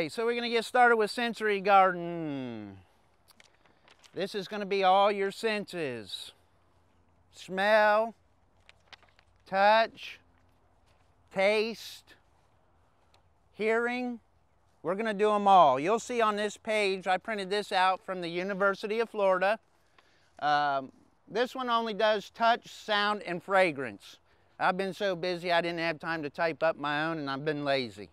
Right, so we're gonna get started with sensory garden. This is gonna be all your senses. Smell, touch, taste, hearing. We're gonna do them all. You'll see on this page, I printed this out from the University of Florida. Um, this one only does touch, sound, and fragrance. I've been so busy I didn't have time to type up my own and I've been lazy.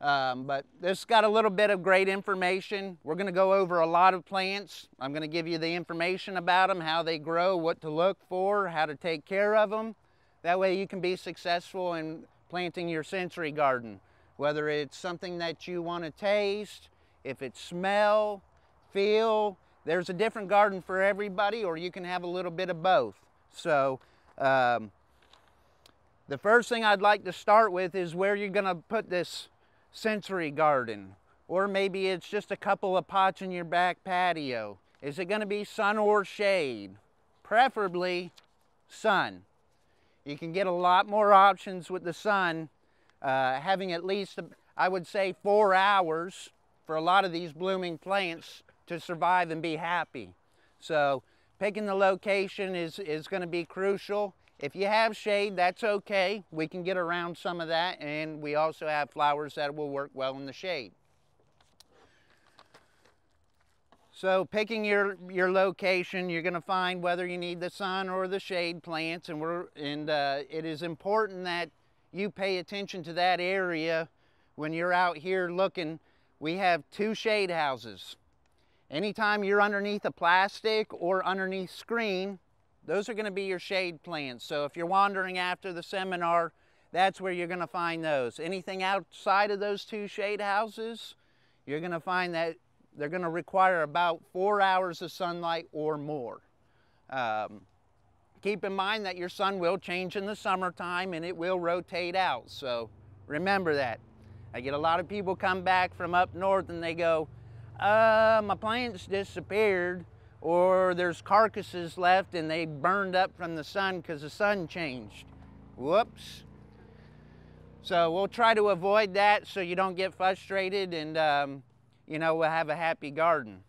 Um, but this got a little bit of great information. We're going to go over a lot of plants. I'm going to give you the information about them, how they grow, what to look for, how to take care of them. That way you can be successful in planting your sensory garden. Whether it's something that you want to taste, if it's smell, feel, there's a different garden for everybody or you can have a little bit of both. So um, the first thing I'd like to start with is where you're going to put this sensory garden. Or maybe it's just a couple of pots in your back patio. Is it going to be sun or shade? Preferably sun. You can get a lot more options with the sun, uh, having at least, I would say, four hours for a lot of these blooming plants to survive and be happy. So picking the location is, is going to be crucial. If you have shade, that's okay. We can get around some of that and we also have flowers that will work well in the shade. So picking your, your location, you're gonna find whether you need the sun or the shade plants and, we're, and uh, it is important that you pay attention to that area when you're out here looking. We have two shade houses. Anytime you're underneath a plastic or underneath screen, those are going to be your shade plants. So if you're wandering after the seminar, that's where you're going to find those. Anything outside of those two shade houses, you're going to find that they're going to require about four hours of sunlight or more. Um, keep in mind that your sun will change in the summertime and it will rotate out. So remember that. I get a lot of people come back from up north and they go, uh, my plants disappeared or there's carcasses left and they burned up from the sun because the sun changed. Whoops. So we'll try to avoid that so you don't get frustrated and um, you know, we'll have a happy garden.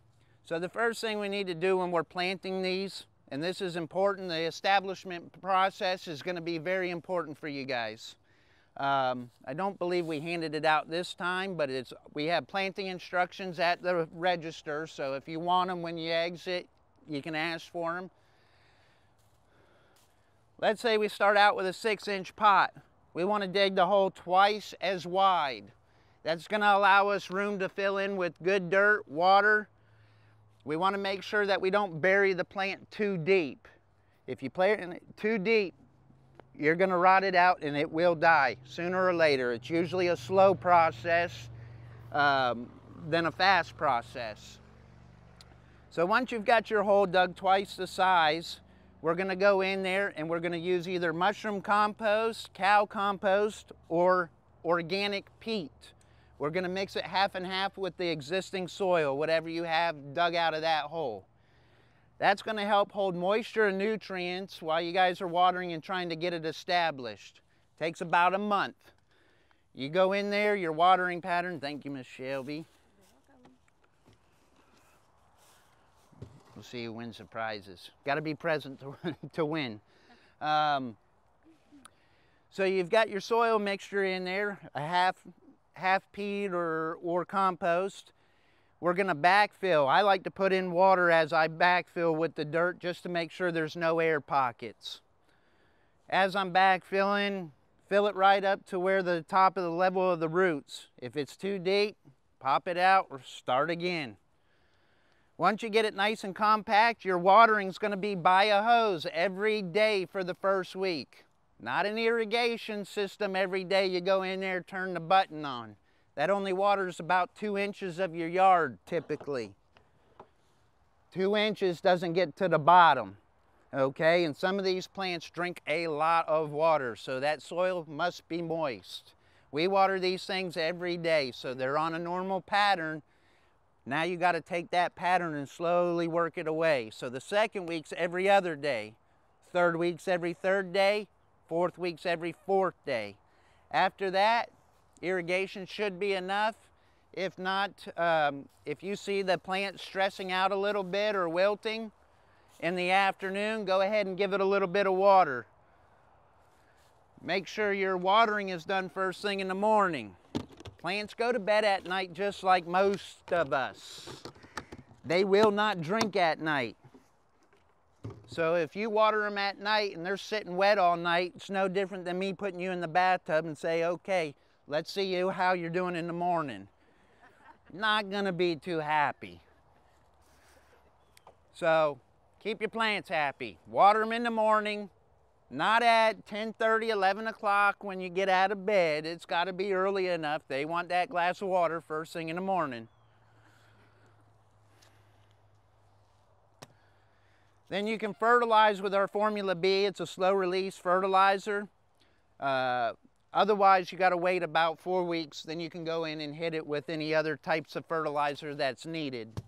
So the first thing we need to do when we're planting these, and this is important, the establishment process is gonna be very important for you guys. Um, I don't believe we handed it out this time, but it's we have planting instructions at the register, so if you want them when you exit, you can ask for them. Let's say we start out with a six inch pot. We want to dig the hole twice as wide. That's going to allow us room to fill in with good dirt, water. We want to make sure that we don't bury the plant too deep. If you plant it too deep, you're going to rot it out and it will die sooner or later. It's usually a slow process um, than a fast process. So once you've got your hole dug twice the size, we're going to go in there and we're going to use either mushroom compost, cow compost, or organic peat. We're going to mix it half and half with the existing soil, whatever you have dug out of that hole. That's going to help hold moisture and nutrients while you guys are watering and trying to get it established. Takes about a month. You go in there, your watering pattern. Thank you, Miss Shelby. We'll see who wins the prizes. Got to be present to, to win. Um, so you've got your soil mixture in there, a half half peat or, or compost. We're gonna backfill. I like to put in water as I backfill with the dirt just to make sure there's no air pockets. As I'm backfilling, fill it right up to where the top of the level of the roots. If it's too deep, pop it out or start again. Once you get it nice and compact, your watering is going to be by a hose every day for the first week. Not an irrigation system every day you go in there, turn the button on. That only waters about two inches of your yard typically. Two inches doesn't get to the bottom, okay? And some of these plants drink a lot of water, so that soil must be moist. We water these things every day, so they're on a normal pattern. Now you gotta take that pattern and slowly work it away. So the second week's every other day. Third week's every third day. Fourth week's every fourth day. After that, irrigation should be enough. If not, um, if you see the plant stressing out a little bit or wilting in the afternoon, go ahead and give it a little bit of water. Make sure your watering is done first thing in the morning. Plants go to bed at night just like most of us. They will not drink at night. So if you water them at night and they're sitting wet all night, it's no different than me putting you in the bathtub and say, okay, let's see you how you're doing in the morning. Not gonna be too happy. So keep your plants happy. Water them in the morning, not at 10, 30, 11 o'clock when you get out of bed. It's gotta be early enough. They want that glass of water first thing in the morning. Then you can fertilize with our Formula B. It's a slow release fertilizer. Uh, otherwise, you got to wait about four weeks. Then you can go in and hit it with any other types of fertilizer that's needed.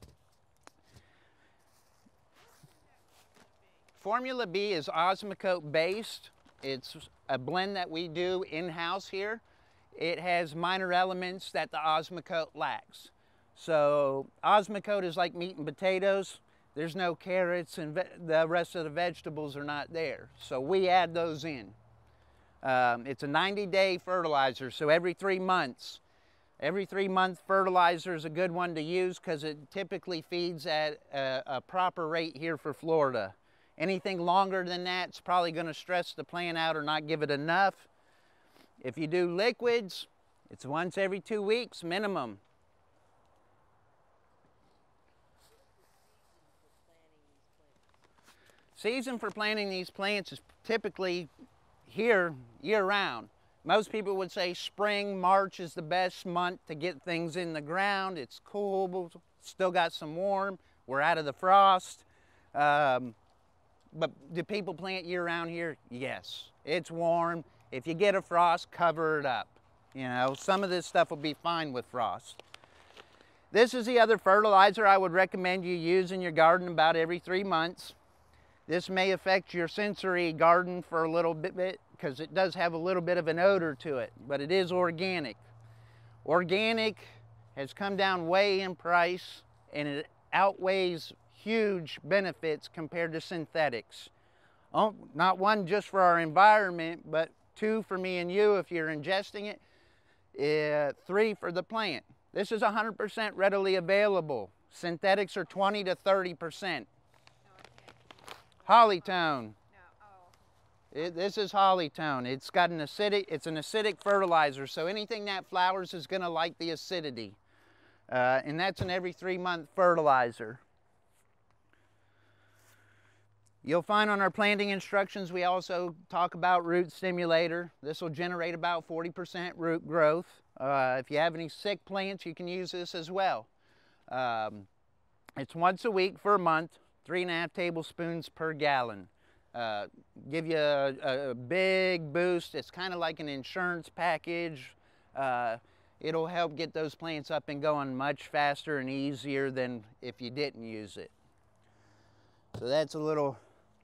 Formula B is Osmocote based. It's a blend that we do in-house here. It has minor elements that the Osmocote lacks. So Osmocote is like meat and potatoes. There's no carrots and the rest of the vegetables are not there. So we add those in. Um, it's a 90 day fertilizer, so every three months. Every three month fertilizer is a good one to use because it typically feeds at a, a proper rate here for Florida. Anything longer than that, it's probably going to stress the plant out or not give it enough. If you do liquids, it's once every two weeks minimum. Season for planting these plants is typically here year round. Most people would say spring, March is the best month to get things in the ground. It's cool, still got some warm. We're out of the frost. Um, but do people plant year round here? Yes. It's warm. If you get a frost, cover it up. You know, some of this stuff will be fine with frost. This is the other fertilizer I would recommend you use in your garden about every three months. This may affect your sensory garden for a little bit because it does have a little bit of an odor to it, but it is organic. Organic has come down way in price and it outweighs huge benefits compared to synthetics. Oh, not one just for our environment, but two for me and you if you're ingesting it, uh, three for the plant. This is 100% readily available. Synthetics are 20 to 30%. Holly-tone. Oh. It, this is Holly-tone. It's got an acidic, it's an acidic fertilizer, so anything that flowers is gonna like the acidity. Uh, and that's an every three month fertilizer. You'll find on our planting instructions, we also talk about root stimulator. This will generate about 40% root growth. Uh, if you have any sick plants, you can use this as well. Um, it's once a week for a month three and a half tablespoons per gallon. Uh, give you a, a, big boost. It's kind of like an insurance package. Uh, it'll help get those plants up and going much faster and easier than if you didn't use it. So that's a little,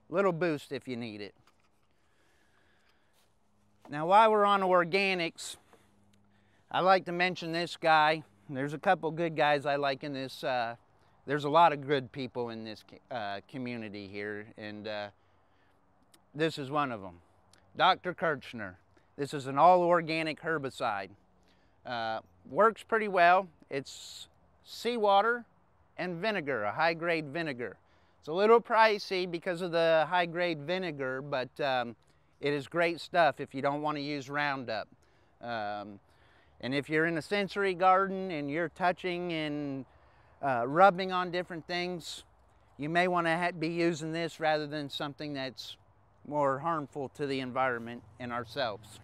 little boost if you need it. Now while we're on organics, I like to mention this guy. There's a couple good guys I like in this uh, there's a lot of good people in this uh, community here, and uh, this is one of them. Dr. Kirchner. This is an all organic herbicide. Uh, works pretty well. It's seawater and vinegar, a high grade vinegar. It's a little pricey because of the high grade vinegar, but um, it is great stuff if you don't want to use Roundup. Um, and if you're in a sensory garden and you're touching and uh, rubbing on different things, you may want to be using this rather than something that's more harmful to the environment and ourselves.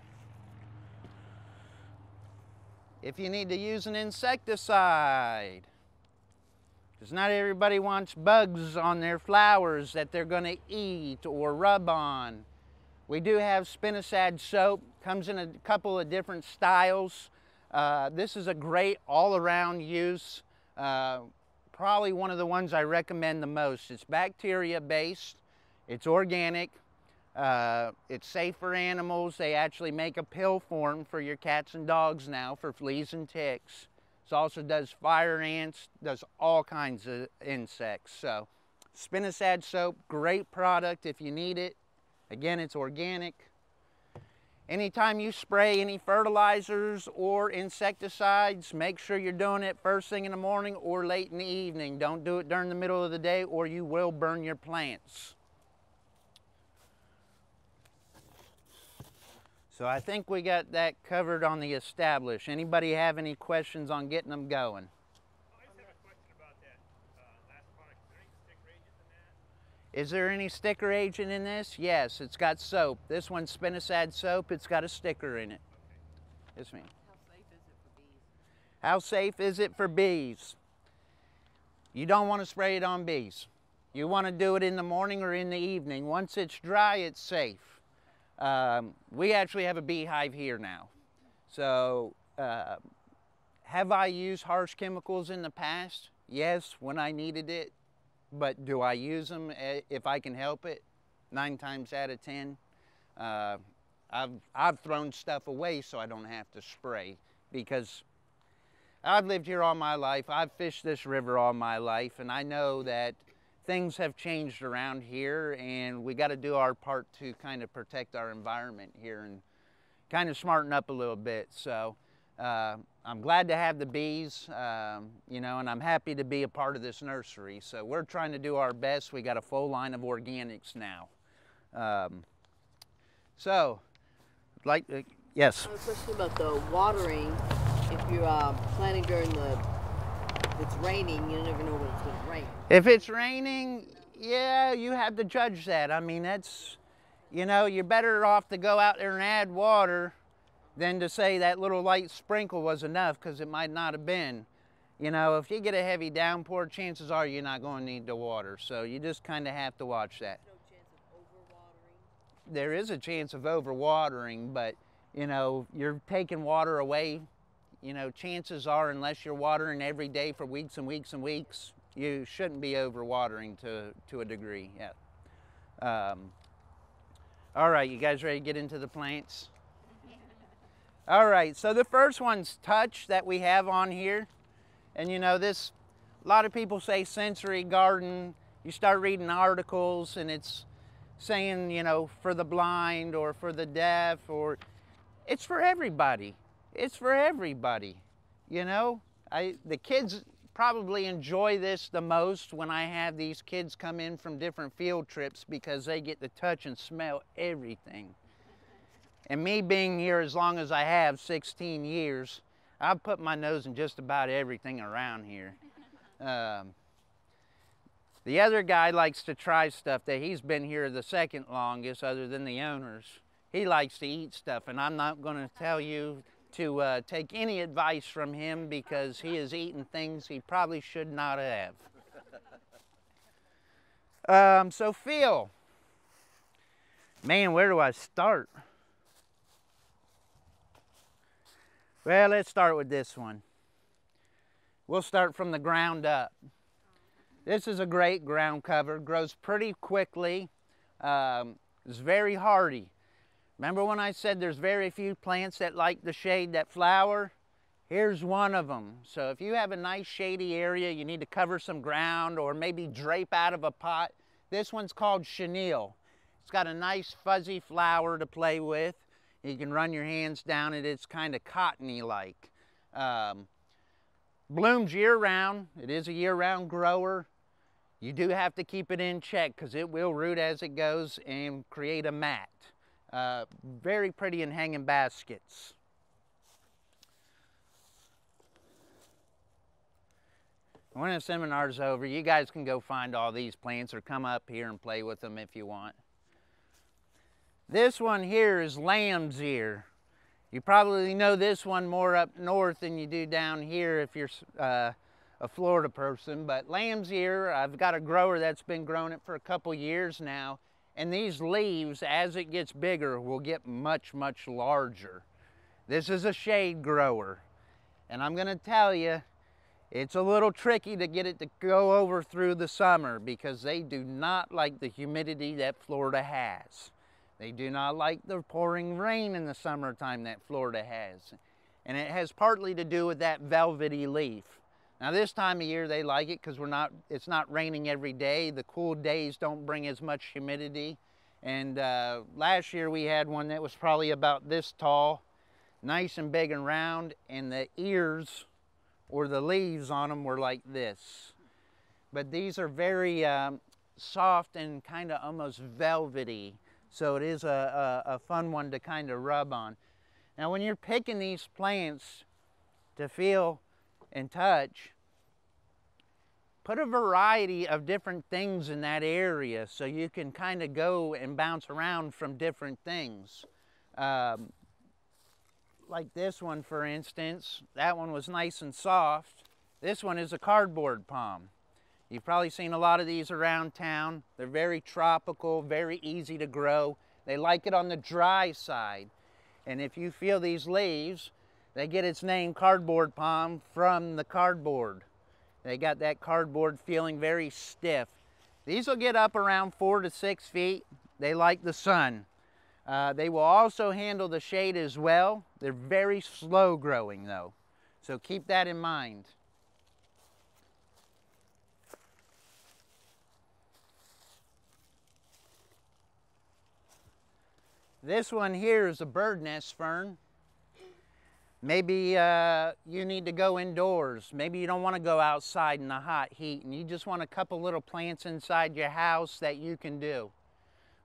If you need to use an insecticide, because not everybody wants bugs on their flowers that they're going to eat or rub on. We do have spinosad soap, comes in a couple of different styles. Uh, this is a great all-around use. Uh, probably one of the ones I recommend the most. It's bacteria based, it's organic. Uh, it's safe for animals. They actually make a pill form for your cats and dogs now for fleas and ticks. It also does fire ants, does all kinds of insects. So Spinosad soap, great product if you need it. Again, it's organic. Anytime you spray any fertilizers or insecticides, make sure you're doing it first thing in the morning or late in the evening. Don't do it during the middle of the day or you will burn your plants. So I think we got that covered on the establish. Anybody have any questions on getting them going? Is there any sticker agent in this? Yes, it's got soap. This one's Spinosad soap. It's got a sticker in it. Yes, ma'am. How safe is it for bees? You don't want to spray it on bees. You want to do it in the morning or in the evening. Once it's dry, it's safe. Um, we actually have a beehive here now. So, uh, have I used harsh chemicals in the past? Yes, when I needed it. But do I use them eh, if I can help it? Nine times out of 10. Uh, I've, I've thrown stuff away so I don't have to spray because I've lived here all my life. I've fished this river all my life and I know that things have changed around here and we got to do our part to kind of protect our environment here and kind of smarten up a little bit. So uh, I'm glad to have the bees, um, you know, and I'm happy to be a part of this nursery. So we're trying to do our best. We got a full line of organics now. Um, so, like, uh, yes. A question about the watering. If you're uh, planting during the, if it's raining, you never know when it's going to rain. If it's raining, yeah, you have to judge that. I mean, that's, you know, you're better off to go out there and add water than to say that little light sprinkle was enough because it might not have been. You know, if you get a heavy downpour, chances are you're not going to need the water. So you just kind of have to watch that. No there is a chance of overwatering, but you know, you're taking water away. You know, chances are, unless you're watering every day for weeks and weeks and weeks, you shouldn't be overwatering to, to a degree. Yeah. Um, all right, you guys ready to get into the plants? All right, so the first one's touch that we have on here. And you know, this, a lot of people say sensory garden. You start reading articles and it's saying, you know, for the blind or for the deaf or it's for everybody. It's for everybody. You know, I the kids probably enjoy this the most when I have these kids come in from different field trips because they get to touch and smell everything. And me being here as long as I have, 16 years, I've put my nose in just about everything around here. Um, the other guy likes to try stuff that he's been here the second longest other than the owners. He likes to eat stuff and I'm not going to tell you to uh, take any advice from him because he has eaten things he probably should not have. Um, so Phil, man, where do I start? Well, let's start with this one. We'll start from the ground up. This is a great ground cover, grows pretty quickly, um, it's very hardy. Remember when I said there's very few plants that like the shade that flower? Here's one of them. So if you have a nice shady area, you need to cover some ground or maybe drape out of a pot. This one's called chenille. It's got a nice fuzzy flower to play with. You can run your hands down it. It's kind of cottony like. Um, blooms year round. It is a year round grower. You do have to keep it in check because it will root as it goes and create a mat. Uh, very pretty in hanging baskets. When the seminar's over, you guys can go find all these plants or come up here and play with them if you want. This one here is lamb's ear. You probably know this one more up north than you do down here if you're uh, a Florida person, but lamb's ear, I've got a grower that's been growing it for a couple years now, and these leaves, as it gets bigger, will get much, much larger. This is a shade grower, and I'm gonna tell you, it's a little tricky to get it to go over through the summer because they do not like the humidity that Florida has. They do not like the pouring rain in the summertime that Florida has. And it has partly to do with that velvety leaf. Now this time of year they like it because we're not, it's not raining every day. The cool days don't bring as much humidity. And uh, last year we had one that was probably about this tall, nice and big and round, and the ears or the leaves on them were like this. But these are very um, soft and kind of almost velvety. So it is a, a, a fun one to kind of rub on. Now when you're picking these plants to feel and touch, put a variety of different things in that area so you can kind of go and bounce around from different things. Um, like this one for instance, that one was nice and soft. This one is a cardboard palm. You've probably seen a lot of these around town. They're very tropical, very easy to grow. They like it on the dry side. And if you feel these leaves, they get its name cardboard palm from the cardboard. They got that cardboard feeling very stiff. These will get up around four to six feet. They like the sun. Uh, they will also handle the shade as well. They're very slow growing though. So keep that in mind. This one here is a bird nest fern. Maybe uh, you need to go indoors. Maybe you don't want to go outside in the hot heat and you just want a couple little plants inside your house that you can do.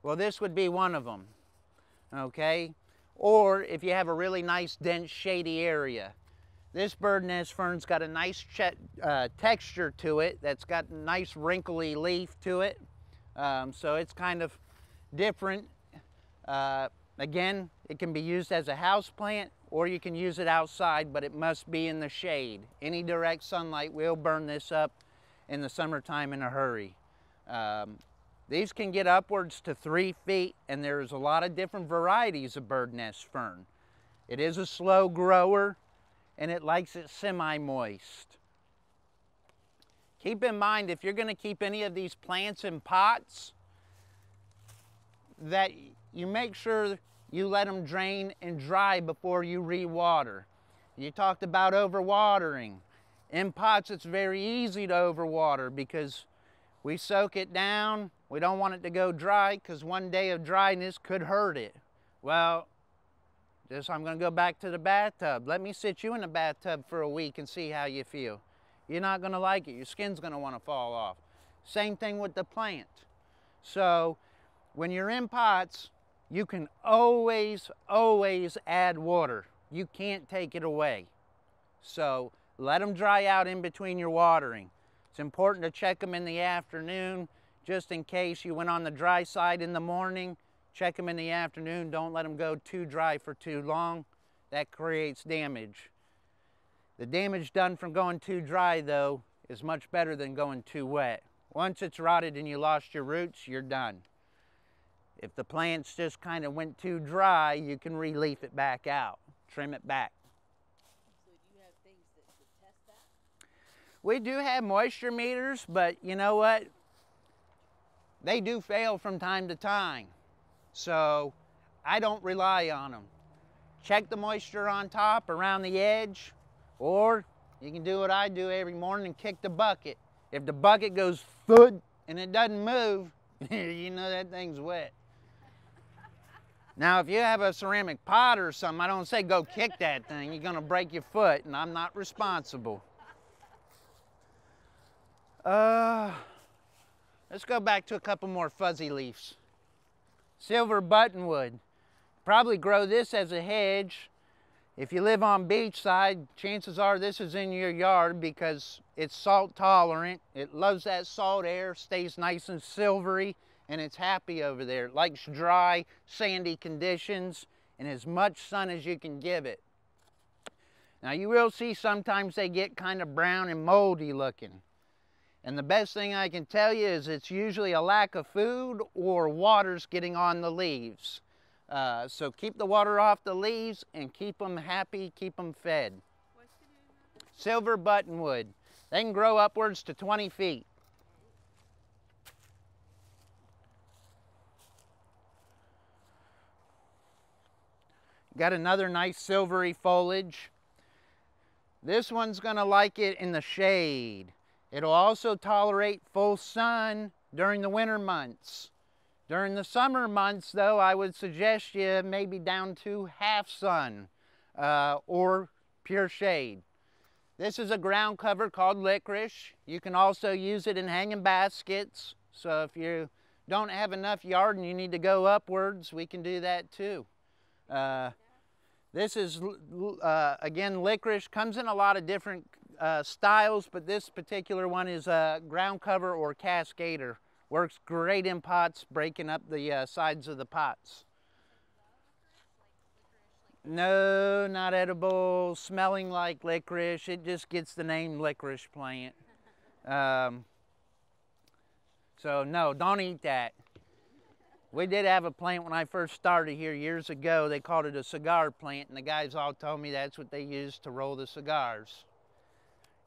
Well, this would be one of them, okay? Or if you have a really nice, dense, shady area. This bird nest fern's got a nice uh, texture to it that's got a nice wrinkly leaf to it. Um, so it's kind of different. Uh, again, it can be used as a house plant or you can use it outside, but it must be in the shade. Any direct sunlight will burn this up in the summertime in a hurry. Um, these can get upwards to three feet, and there's a lot of different varieties of bird nest fern. It is a slow grower, and it likes it semi-moist. Keep in mind, if you're gonna keep any of these plants in pots, that you make sure you let them drain and dry before you re-water. You talked about overwatering. In pots, it's very easy to overwater because we soak it down. We don't want it to go dry because one day of dryness could hurt it. Well, just I'm going to go back to the bathtub. Let me sit you in the bathtub for a week and see how you feel. You're not going to like it. Your skin's going to want to fall off. Same thing with the plant. So when you're in pots, you can always, always add water. You can't take it away. So let them dry out in between your watering. It's important to check them in the afternoon just in case you went on the dry side in the morning. Check them in the afternoon. Don't let them go too dry for too long. That creates damage. The damage done from going too dry though is much better than going too wet. Once it's rotted and you lost your roots, you're done. If the plants just kind of went too dry, you can relief it back out, trim it back. So do you have things that, that test that? We do have moisture meters, but you know what? They do fail from time to time. So I don't rely on them. Check the moisture on top, around the edge, or you can do what I do every morning and kick the bucket. If the bucket goes thud and it doesn't move, you know that thing's wet. Now, if you have a ceramic pot or something, I don't say go kick that thing. You're gonna break your foot and I'm not responsible. Uh, let's go back to a couple more fuzzy leaves. Silver buttonwood. Probably grow this as a hedge. If you live on beachside, chances are this is in your yard because it's salt tolerant. It loves that salt air, stays nice and silvery and it's happy over there. It likes dry, sandy conditions and as much sun as you can give it. Now you will see sometimes they get kind of brown and moldy looking. And the best thing I can tell you is it's usually a lack of food or water's getting on the leaves. Uh, so keep the water off the leaves and keep them happy, keep them fed. Silver buttonwood. They can grow upwards to 20 feet. Got another nice silvery foliage. This one's gonna like it in the shade. It'll also tolerate full sun during the winter months. During the summer months though, I would suggest you maybe down to half sun uh, or pure shade. This is a ground cover called licorice. You can also use it in hanging baskets. So if you don't have enough yard and you need to go upwards, we can do that too. Uh, this is, uh, again, licorice. Comes in a lot of different uh, styles, but this particular one is a ground cover or cascader. Works great in pots, breaking up the uh, sides of the pots. No, not edible, smelling like licorice. It just gets the name licorice plant. Um, so no, don't eat that. We did have a plant when I first started here years ago. They called it a cigar plant, and the guys all told me that's what they used to roll the cigars.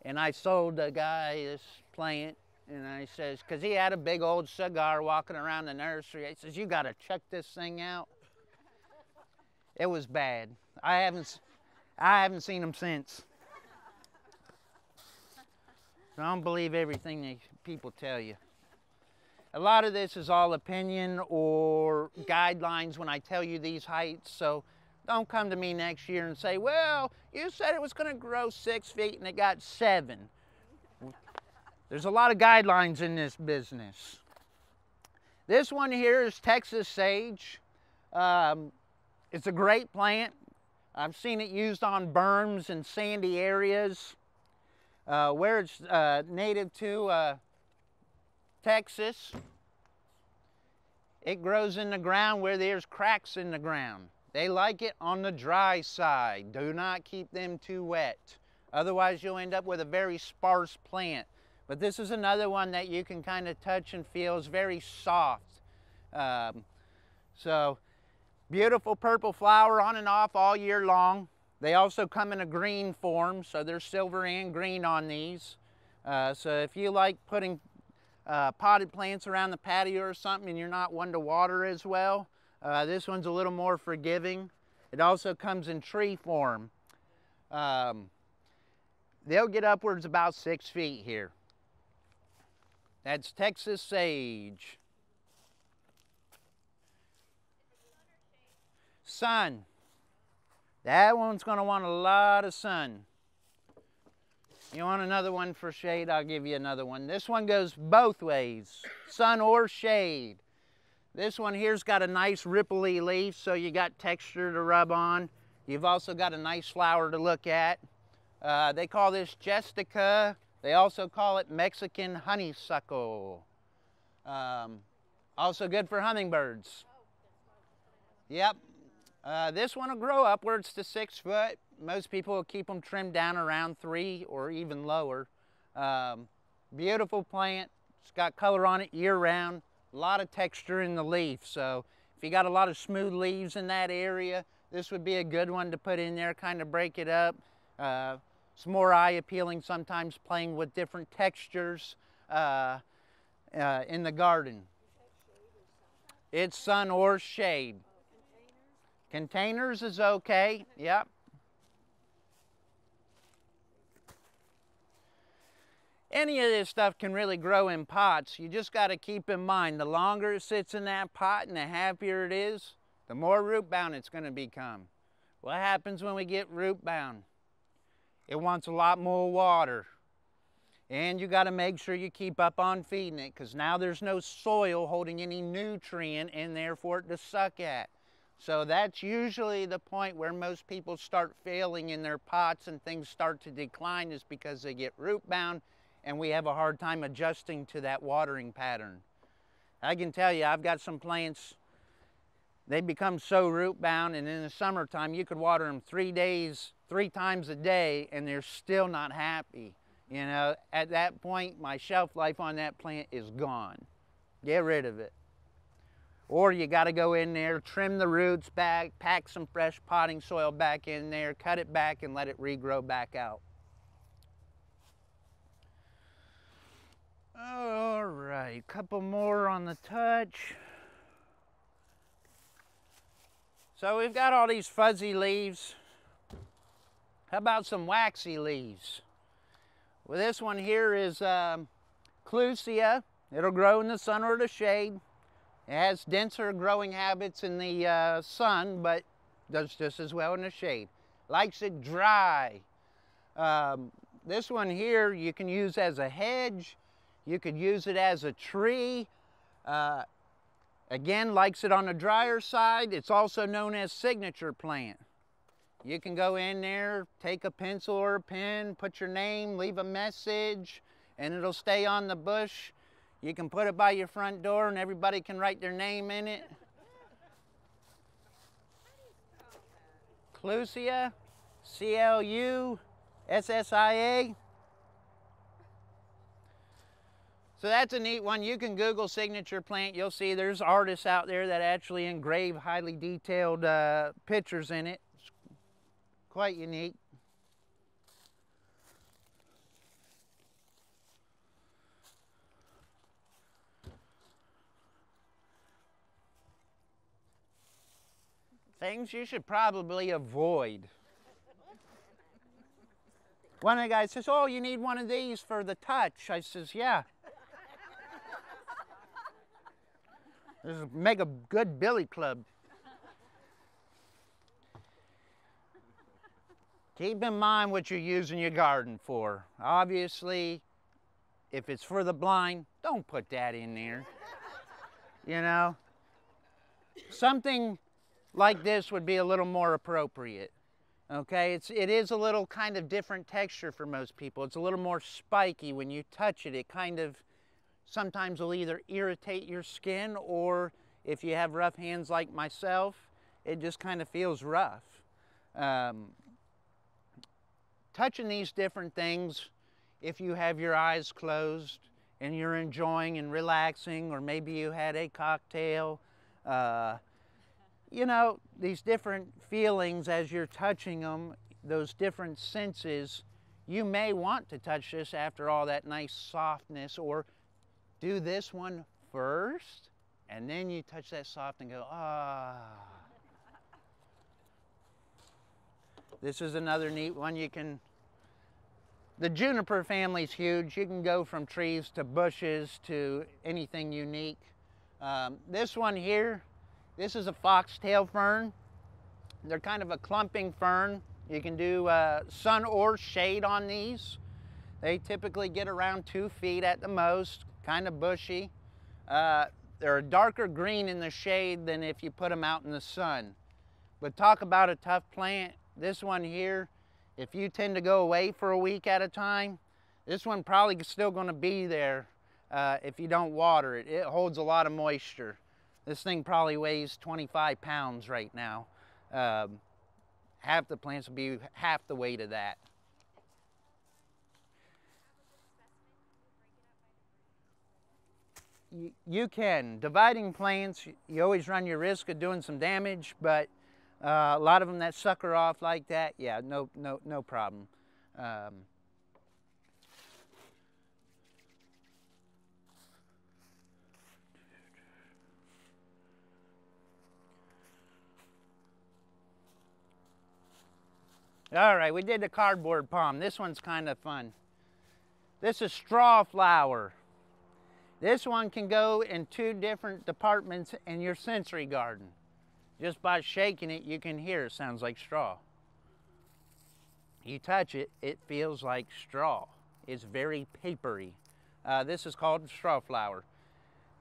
And I sold the guy this plant, and I says, because he had a big old cigar walking around the nursery. I says, you got to check this thing out. It was bad. I haven't, I haven't seen him since. I don't believe everything that people tell you. A lot of this is all opinion or guidelines when I tell you these heights, so don't come to me next year and say, well, you said it was gonna grow six feet and it got seven. There's a lot of guidelines in this business. This one here is Texas sage. Um, it's a great plant. I've seen it used on berms and sandy areas. Uh, where it's uh, native to, uh, Texas. It grows in the ground where there's cracks in the ground. They like it on the dry side. Do not keep them too wet. Otherwise you'll end up with a very sparse plant. But this is another one that you can kind of touch and feel is very soft. Um, so beautiful purple flower on and off all year long. They also come in a green form, so there's silver and green on these. Uh, so if you like putting uh, potted plants around the patio or something and you're not one to water as well, uh, this one's a little more forgiving. It also comes in tree form. Um, they'll get upwards about six feet here. That's Texas sage. Sun. That one's going to want a lot of sun. You want another one for shade? I'll give you another one. This one goes both ways, sun or shade. This one here's got a nice ripply leaf, so you got texture to rub on. You've also got a nice flower to look at. Uh, they call this Justicia. They also call it Mexican honeysuckle. Um, also good for hummingbirds. Yep. Uh, this one will grow upwards to six foot most people will keep them trimmed down around three or even lower. Um, beautiful plant. It's got color on it year round. A lot of texture in the leaf. So if you got a lot of smooth leaves in that area, this would be a good one to put in there, kind of break it up. Uh, it's more eye appealing sometimes playing with different textures uh, uh, in the garden. It's sun or shade. Containers is okay, yep. Any of this stuff can really grow in pots. You just got to keep in mind, the longer it sits in that pot and the happier it is, the more root bound it's going to become. What happens when we get root bound? It wants a lot more water. And you got to make sure you keep up on feeding it because now there's no soil holding any nutrient in there for it to suck at. So that's usually the point where most people start failing in their pots and things start to decline is because they get root bound and we have a hard time adjusting to that watering pattern. I can tell you, I've got some plants, they become so root bound and in the summertime you could water them three days, three times a day and they're still not happy. You know, at that point, my shelf life on that plant is gone. Get rid of it. Or you got to go in there, trim the roots back, pack some fresh potting soil back in there, cut it back and let it regrow back out. All right, couple more on the touch. So we've got all these fuzzy leaves. How about some waxy leaves? Well, this one here is um, Clusia. It'll grow in the sun or the shade. It has denser growing habits in the uh, sun, but does just as well in the shade. Likes it dry. Um, this one here you can use as a hedge. You could use it as a tree. Uh, again, likes it on the drier side. It's also known as signature plant. You can go in there, take a pencil or a pen, put your name, leave a message, and it'll stay on the bush. You can put it by your front door and everybody can write their name in it. Clusia, C-L-U-S-S-I-A. So that's a neat one. You can Google signature plant. You'll see there's artists out there that actually engrave highly detailed uh, pictures in it. It's quite unique. Things you should probably avoid. One of the guys says, oh, you need one of these for the touch. I says, yeah. This is make a good billy club. Keep in mind what you're using your garden for. Obviously, if it's for the blind, don't put that in there. You know? Something like this would be a little more appropriate. Okay, it's, it is a little kind of different texture for most people. It's a little more spiky. When you touch it, it kind of sometimes will either irritate your skin or if you have rough hands like myself, it just kind of feels rough. Um, touching these different things, if you have your eyes closed and you're enjoying and relaxing, or maybe you had a cocktail, uh, you know, these different feelings as you're touching them, those different senses, you may want to touch this after all that nice softness or do this one first and then you touch that soft and go, ah. This is another neat one. You can, the juniper family's huge. You can go from trees to bushes to anything unique. Um, this one here this is a foxtail fern. They're kind of a clumping fern. You can do uh, sun or shade on these. They typically get around two feet at the most, kind of bushy. Uh, they're a darker green in the shade than if you put them out in the sun. But talk about a tough plant. This one here, if you tend to go away for a week at a time, this one probably still gonna be there uh, if you don't water it. It holds a lot of moisture. This thing probably weighs 25 pounds right now. Um, half the plants will be half the weight of that. You, can. Dividing plants, you always run your risk of doing some damage, but uh, a lot of them that sucker off like that, yeah, no, no, no problem. Um, All right, we did the cardboard palm. This one's kind of fun. This is straw flower. This one can go in two different departments in your sensory garden. Just by shaking it, you can hear it sounds like straw. You touch it, it feels like straw. It's very papery. Uh, this is called straw flower.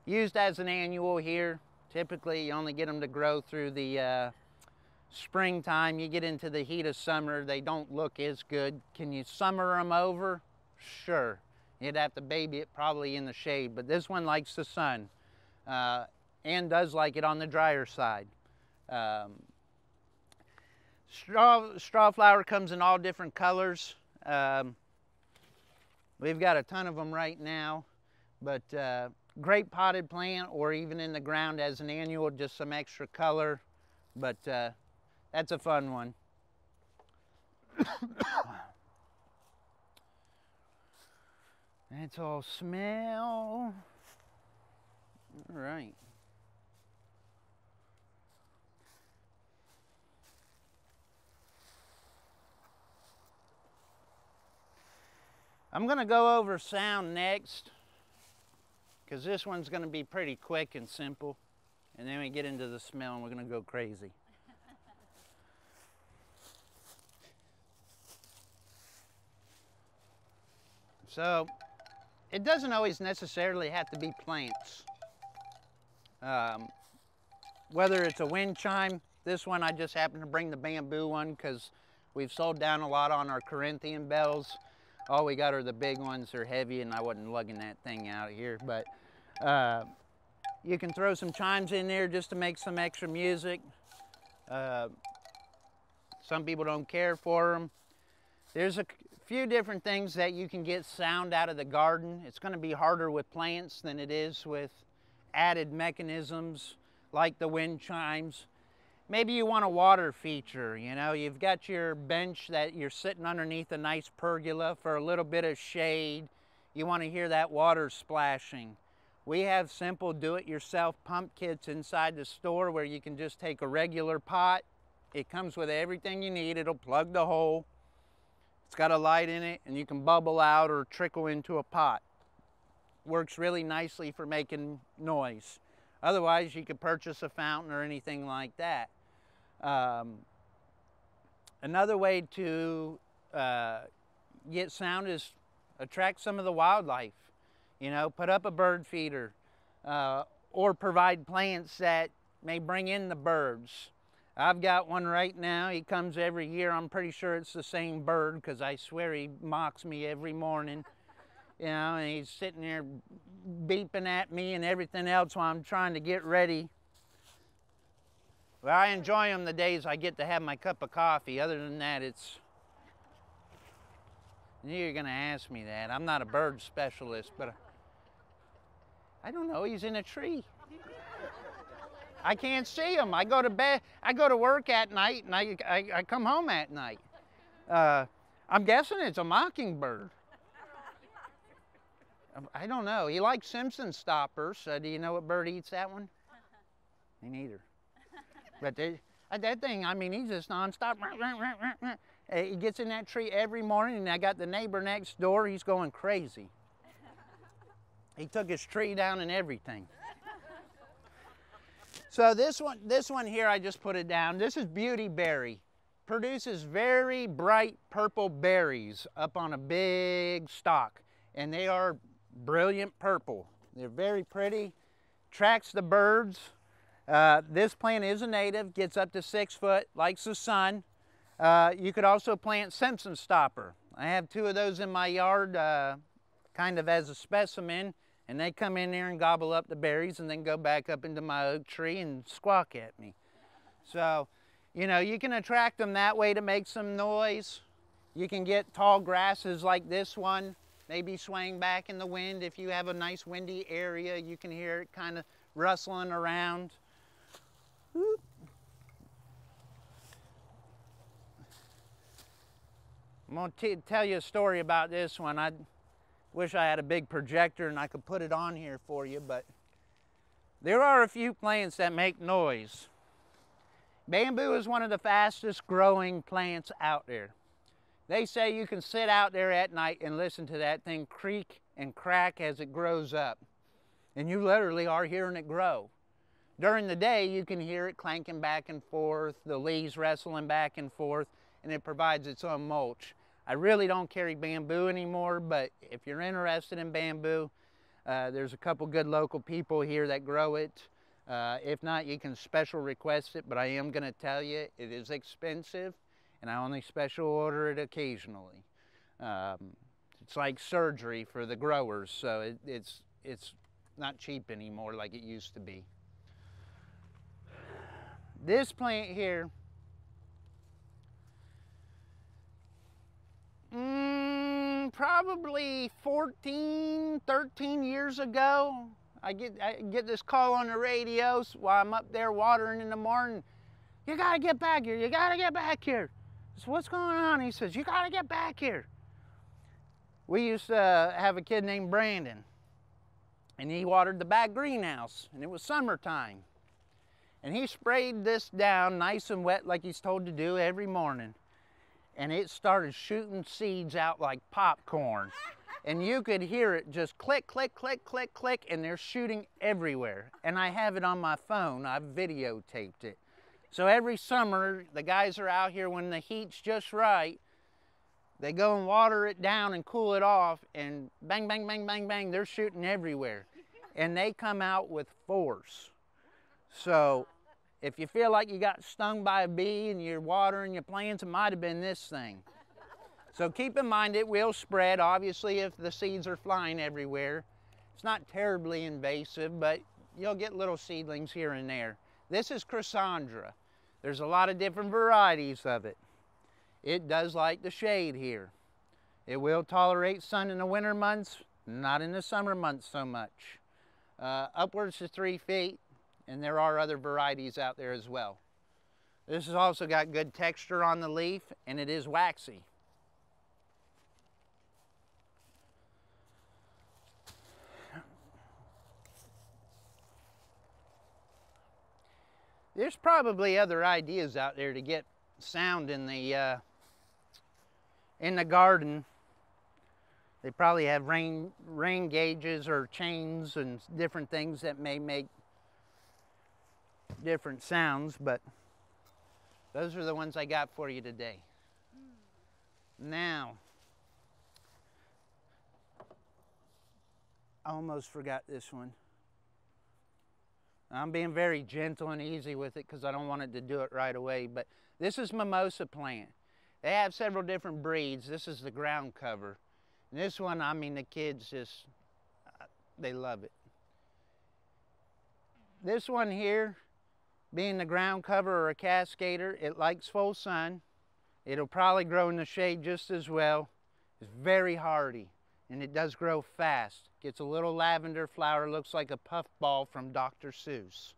Used as an annual here. Typically, you only get them to grow through the uh, springtime, you get into the heat of summer, they don't look as good. Can you summer them over? Sure. You'd have to baby it probably in the shade, but this one likes the sun uh, and does like it on the drier side. Um, straw, straw flower comes in all different colors. Um, we've got a ton of them right now, but uh, great potted plant or even in the ground as an annual, just some extra color. But uh, that's a fun one. That's all smell. All right. I'm going to go over sound next because this one's going to be pretty quick and simple. And then we get into the smell and we're going to go crazy. so it doesn't always necessarily have to be plants. Um, whether it's a wind chime, this one I just happened to bring the bamboo one because we've sold down a lot on our Corinthian bells. All we got are the big ones, they're heavy and I wasn't lugging that thing out of here. But uh, you can throw some chimes in there just to make some extra music. Uh, some people don't care for them. There's a few different things that you can get sound out of the garden. It's going to be harder with plants than it is with added mechanisms like the wind chimes. Maybe you want a water feature, you know, you've got your bench that you're sitting underneath a nice pergola for a little bit of shade. You want to hear that water splashing. We have simple do-it-yourself pump kits inside the store where you can just take a regular pot. It comes with everything you need. It'll plug the hole it's got a light in it and you can bubble out or trickle into a pot. Works really nicely for making noise. Otherwise, you could purchase a fountain or anything like that. Um, another way to uh, get sound is attract some of the wildlife. You know, put up a bird feeder uh, or provide plants that may bring in the birds. I've got one right now. He comes every year. I'm pretty sure it's the same bird because I swear he mocks me every morning. You know, and he's sitting there beeping at me and everything else while I'm trying to get ready. Well, I enjoy them the days I get to have my cup of coffee. Other than that, it's. You're going to ask me that. I'm not a bird specialist, but I don't know. He's in a tree. I can't see them. I go to bed, I go to work at night and I, I, I come home at night. Uh, I'm guessing it's a mockingbird. I don't know. He likes Simpson stoppers. Uh, do you know what bird eats that one? Me neither. But they, uh, that thing, I mean, he's just nonstop. He gets in that tree every morning, and I got the neighbor next door. He's going crazy. He took his tree down and everything. So this one, this one here, I just put it down. This is Beauty Berry. Produces very bright purple berries up on a big stalk. And they are brilliant purple. They're very pretty. Tracks the birds. Uh, this plant is a native, gets up to six foot, likes the sun. Uh, you could also plant Simpson stopper. I have two of those in my yard uh, kind of as a specimen and they come in there and gobble up the berries and then go back up into my oak tree and squawk at me. So, you know, you can attract them that way to make some noise. You can get tall grasses like this one, maybe swaying back in the wind. If you have a nice windy area, you can hear it kind of rustling around. I'm going to tell you a story about this one. I Wish I had a big projector and I could put it on here for you, but there are a few plants that make noise. Bamboo is one of the fastest growing plants out there. They say you can sit out there at night and listen to that thing creak and crack as it grows up. And you literally are hearing it grow. During the day, you can hear it clanking back and forth, the leaves wrestling back and forth, and it provides its own mulch. I really don't carry bamboo anymore, but if you're interested in bamboo, uh, there's a couple good local people here that grow it. Uh, if not, you can special request it, but I am going to tell you it is expensive, and I only special order it occasionally. Um, it's like surgery for the growers, so it, it's, it's not cheap anymore like it used to be. This plant here Mm, probably 14, 13 years ago. I get, I get this call on the radio while I'm up there watering in the morning. You gotta get back here, you gotta get back here. So what's going on? He says, you gotta get back here. We used to have a kid named Brandon and he watered the back greenhouse and it was summertime. And he sprayed this down nice and wet like he's told to do every morning and it started shooting seeds out like popcorn. and you could hear it just click, click, click, click, click, and they're shooting everywhere. And I have it on my phone. I've videotaped it. So every summer, the guys are out here when the heat's just right. They go and water it down and cool it off, and bang, bang, bang, bang, bang, they're shooting everywhere. And they come out with force. So if you feel like you got stung by a bee and you're watering your plants, it might have been this thing. So keep in mind it will spread, obviously, if the seeds are flying everywhere. It's not terribly invasive, but you'll get little seedlings here and there. This is Crossandra. There's a lot of different varieties of it. It does like the shade here. It will tolerate sun in the winter months, not in the summer months so much. Uh, upwards to three feet, and there are other varieties out there as well. This has also got good texture on the leaf, and it is waxy. There's probably other ideas out there to get sound in the uh, in the garden. They probably have rain rain gauges or chains and different things that may make different sounds, but those are the ones I got for you today. Now, I almost forgot this one. I'm being very gentle and easy with it because I don't want it to do it right away. But this is mimosa plant. They have several different breeds. This is the ground cover. And this one, I mean, the kids just, uh, they love it. This one here, being the ground cover or a cascader, it likes full sun. It'll probably grow in the shade just as well. It's very hardy and it does grow fast. Gets a little lavender flower, looks like a puffball from Dr. Seuss.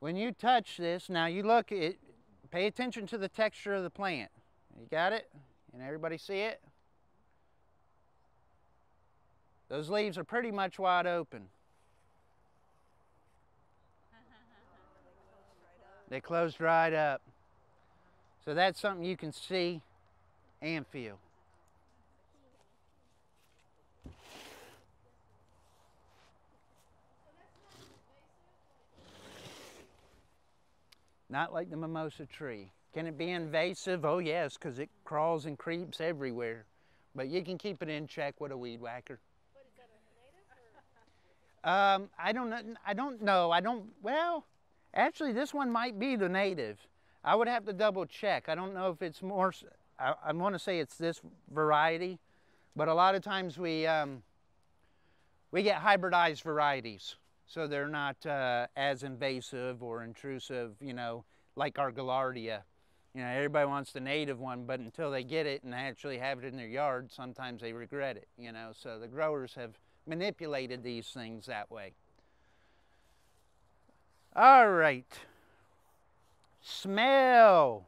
When you touch this, now you look, it, pay attention to the texture of the plant. You got it? Can everybody see it? Those leaves are pretty much wide open. They closed right up. So that's something you can see and feel. Not like the mimosa tree. Can it be invasive? Oh yes, because it crawls and creeps everywhere. But you can keep it in check with a weed whacker. Um, I don't know. I don't know. I don't. Well, actually, this one might be the native. I would have to double check. I don't know if it's more. I, I want to say it's this variety, but a lot of times we um, we get hybridized varieties so they're not uh, as invasive or intrusive, you know, like our Gaillardia. You know, everybody wants the native one, but until they get it and actually have it in their yard, sometimes they regret it, you know. So the growers have manipulated these things that way. All right. Smell.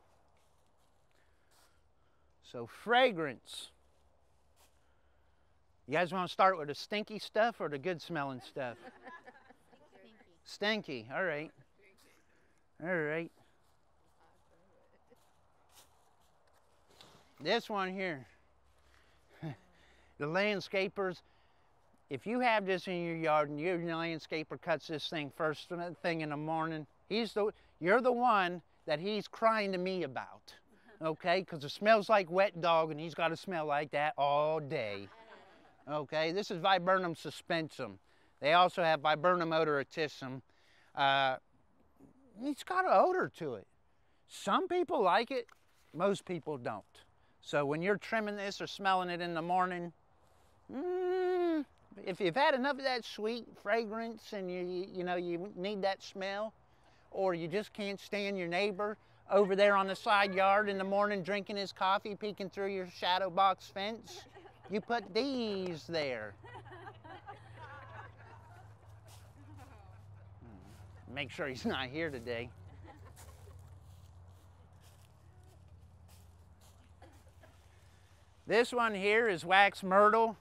So fragrance. You guys want to start with the stinky stuff or the good smelling stuff? Stinky. All right. All right. This one here. the landscapers, if you have this in your yard and your landscaper cuts this thing first thing in the morning, he's the you're the one that he's crying to me about. Okay? Because it smells like wet dog and he's got to smell like that all day. Okay? This is Viburnum suspensum. They also have Viburnum odoratissimum. Uh, it's got an odor to it. Some people like it, most people don't. So when you're trimming this or smelling it in the morning, mm, if you've had enough of that sweet fragrance and you, you know, you need that smell, or you just can't stand your neighbor over there on the side yard in the morning drinking his coffee, peeking through your shadow box fence, you put these there. Hmm. make sure he's not here today. This one here is wax myrtle.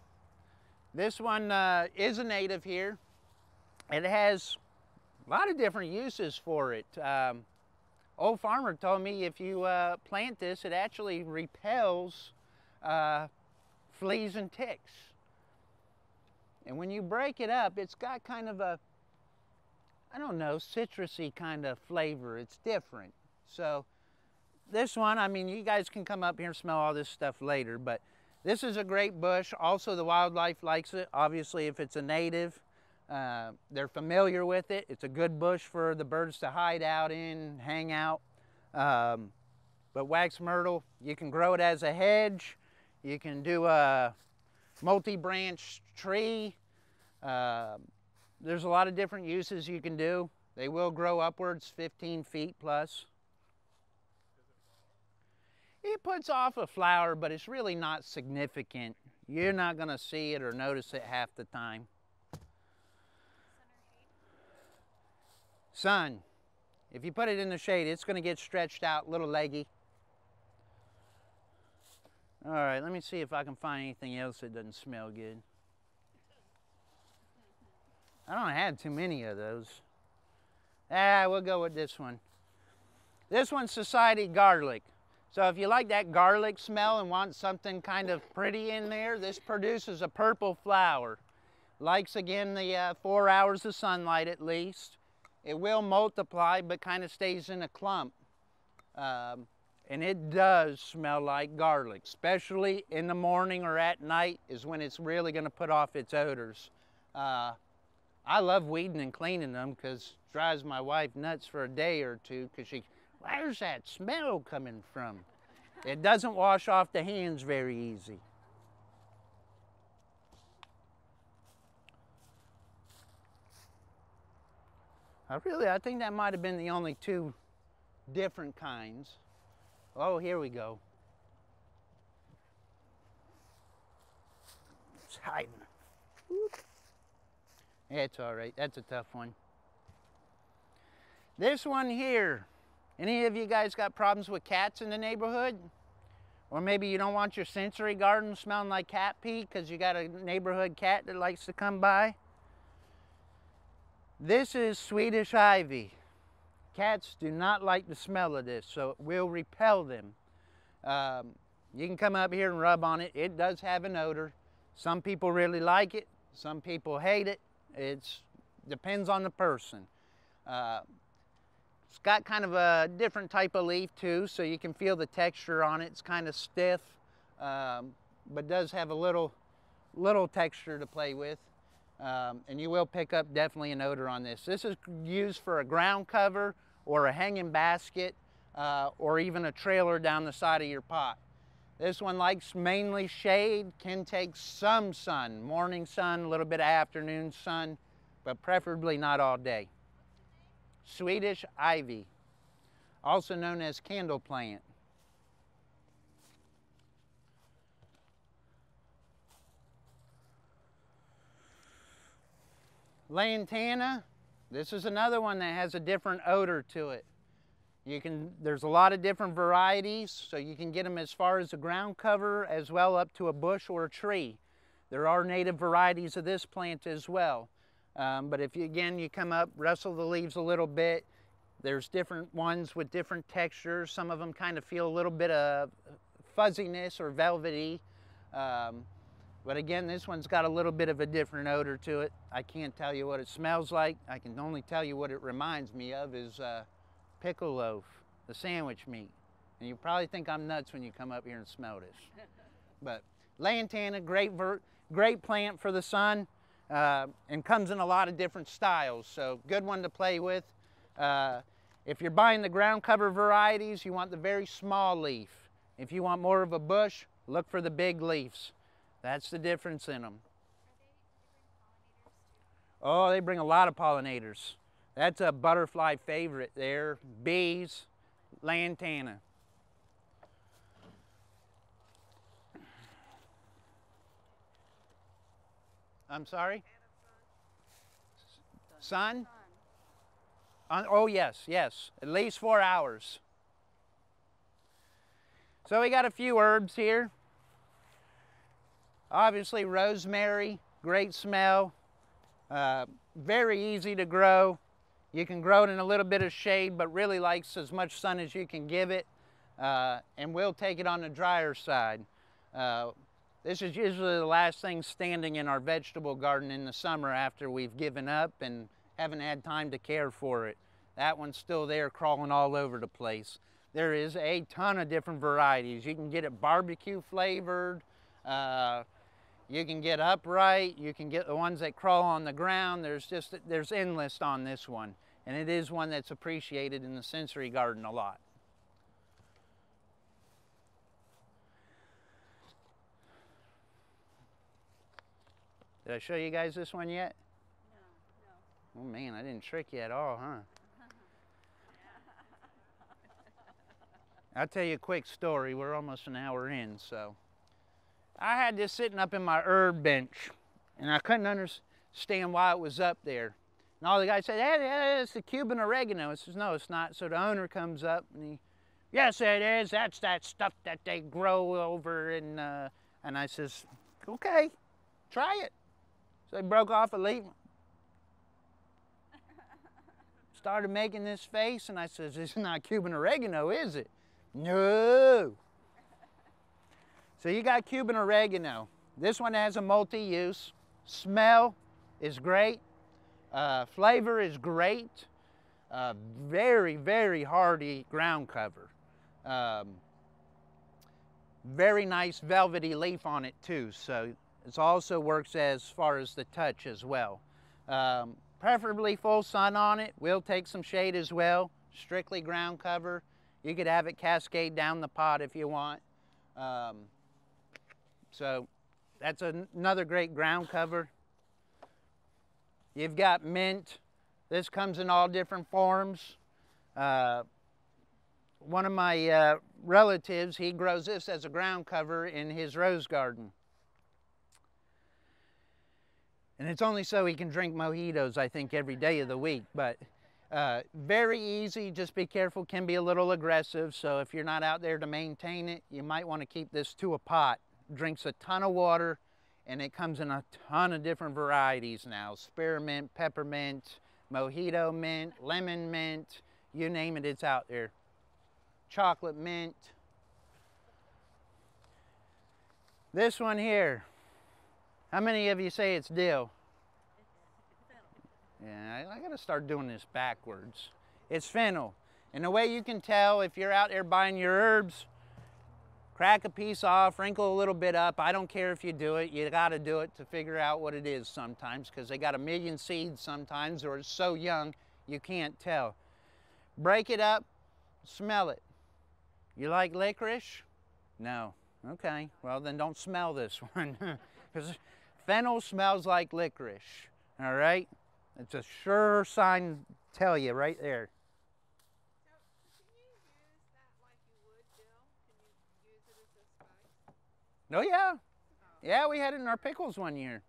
This one uh, is a native here. It has a lot of different uses for it. Um, old farmer told me if you uh, plant this, it actually repels uh, fleas and ticks. And when you break it up, it's got kind of a, I don't know, citrusy kind of flavor. It's different. So this one, I mean, you guys can come up here and smell all this stuff later, but this is a great bush. Also, the wildlife likes it. Obviously, if it's a native, uh, they're familiar with it. It's a good bush for the birds to hide out in, hang out. Um, but wax myrtle, you can grow it as a hedge. You can do a multi-branch tree. Uh, there's a lot of different uses you can do. They will grow upwards 15 feet plus. It puts off a flower, but it's really not significant. You're not going to see it or notice it half the time. Sun. If you put it in the shade, it's going to get stretched out, little leggy. All right, let me see if I can find anything else that doesn't smell good. I don't have too many of those. Ah, we'll go with this one. This one's Society Garlic. So if you like that garlic smell and want something kind of pretty in there, this produces a purple flower. Likes again the uh, four hours of sunlight at least. It will multiply but kind of stays in a clump. Um, and it does smell like garlic, especially in the morning or at night is when it's really going to put off its odors. Uh, I love weeding and cleaning them because drives my wife nuts for a day or two because she, where's that smell coming from? It doesn't wash off the hands very easy. I really, I think that might have been the only two different kinds. Oh, here we go. It's hiding. Whoop. It's all right. That's a tough one. This one here. Any of you guys got problems with cats in the neighborhood? Or maybe you don't want your sensory garden smelling like cat pee because you got a neighborhood cat that likes to come by? This is Swedish ivy. Cats do not like the smell of this, so it will repel them. Um, you can come up here and rub on it. It does have an odor. Some people really like it. Some people hate it. It depends on the person. Uh, it's got kind of a different type of leaf too, so you can feel the texture on it. It's kind of stiff, um, but does have a little, little texture to play with. Um, and you will pick up definitely an odor on this. This is used for a ground cover or a hanging basket uh, or even a trailer down the side of your pot. This one likes mainly shade, can take some sun, morning sun, a little bit of afternoon sun, but preferably not all day. Swedish ivy, also known as candle plant. Lantana, this is another one that has a different odor to it. You can, there's a lot of different varieties, so you can get them as far as a ground cover as well up to a bush or a tree. There are native varieties of this plant as well. Um, but if you, again, you come up, rustle the leaves a little bit, there's different ones with different textures. Some of them kind of feel a little bit of fuzziness or velvety. Um, but again, this one's got a little bit of a different odor to it. I can't tell you what it smells like. I can only tell you what it reminds me of is uh, pickle loaf, the sandwich meat. And you probably think I'm nuts when you come up here and smell this. but lantana, great, great plant for the sun uh, and comes in a lot of different styles. So good one to play with. Uh, if you're buying the ground cover varieties, you want the very small leaf. If you want more of a bush, look for the big leaves. That's the difference in them. oh, they bring a lot of pollinators. That's a butterfly favorite there. Bees, lantana. I'm sorry? Sun? sun? oh, yes, yes. At least four hours. So we got a few herbs here. Obviously rosemary, great smell. Uh, very easy to grow. You can grow it in a little bit of shade, but really likes as much sun as you can give it. Uh, and we'll take it on the drier side. Uh, This is usually the last thing standing in our vegetable garden in the summer after we've given up and haven't had time to care for it. That one's still there crawling all over the place. There is a ton of different varieties. You can get it barbecue flavored, uh, you can get upright, you can get the ones that crawl on the ground. There's just, there's endless on this one. And it is one that's appreciated in the sensory garden a lot. Did I show you guys this one yet? No, no. Oh man, I didn't trick you at all, huh? I'll tell you a quick story. We're almost an hour in, so. I had this sitting up in my herb bench, and I couldn't understand why it was up there. And all the guys said, hey, it's the Cuban oregano. I says, no, it's not. So the owner comes up and he, yes, it is. That's that stuff that they grow over in, uh, and I says, okay, try it. So he broke off a leaf, started making this face, and I says, this is not Cuban oregano, is it? No. So you got Cuban oregano. This one has a multi-use. Smell is great. Uh, flavor is great. Uh, very, very hardy ground cover. Um, very nice velvety leaf on it too. So it also works as far as the touch as well. Um, preferably full sun on it. We'll take some shade as well. Strictly ground cover. You could have it cascade down the pot if you want. Um, so that's an another great ground cover. You've got mint. This comes in all different forms. Uh, one of my uh, relatives, he grows this as a ground cover in his rose garden. And it's only so he can drink mojitos, I think, every day of the week. But uh, very easy, just be careful, can be a little aggressive. So if you're not out there to maintain it, you might want to keep this to a pot. Drinks a ton of water and it comes in a ton of different varieties now. Spearmint, peppermint, mojito mint, lemon mint, you name it, it's out there. Chocolate mint. This one here, how many of you say it's dill? Yeah, I, I gotta start doing this backwards. It's fennel. And the way you can tell if you're out there buying your herbs, crack a piece off, wrinkle a little bit up. I don't care if you do it. You gotta do it to figure out what it is sometimes because they got a million seeds sometimes or it's so young you can't tell. Break it up, smell it. You like licorice? No. Okay, well then don't smell this one because fennel smells like licorice, all right? It's a sure sign, tell you right there. Oh yeah. Yeah, we had it in our pickles one year.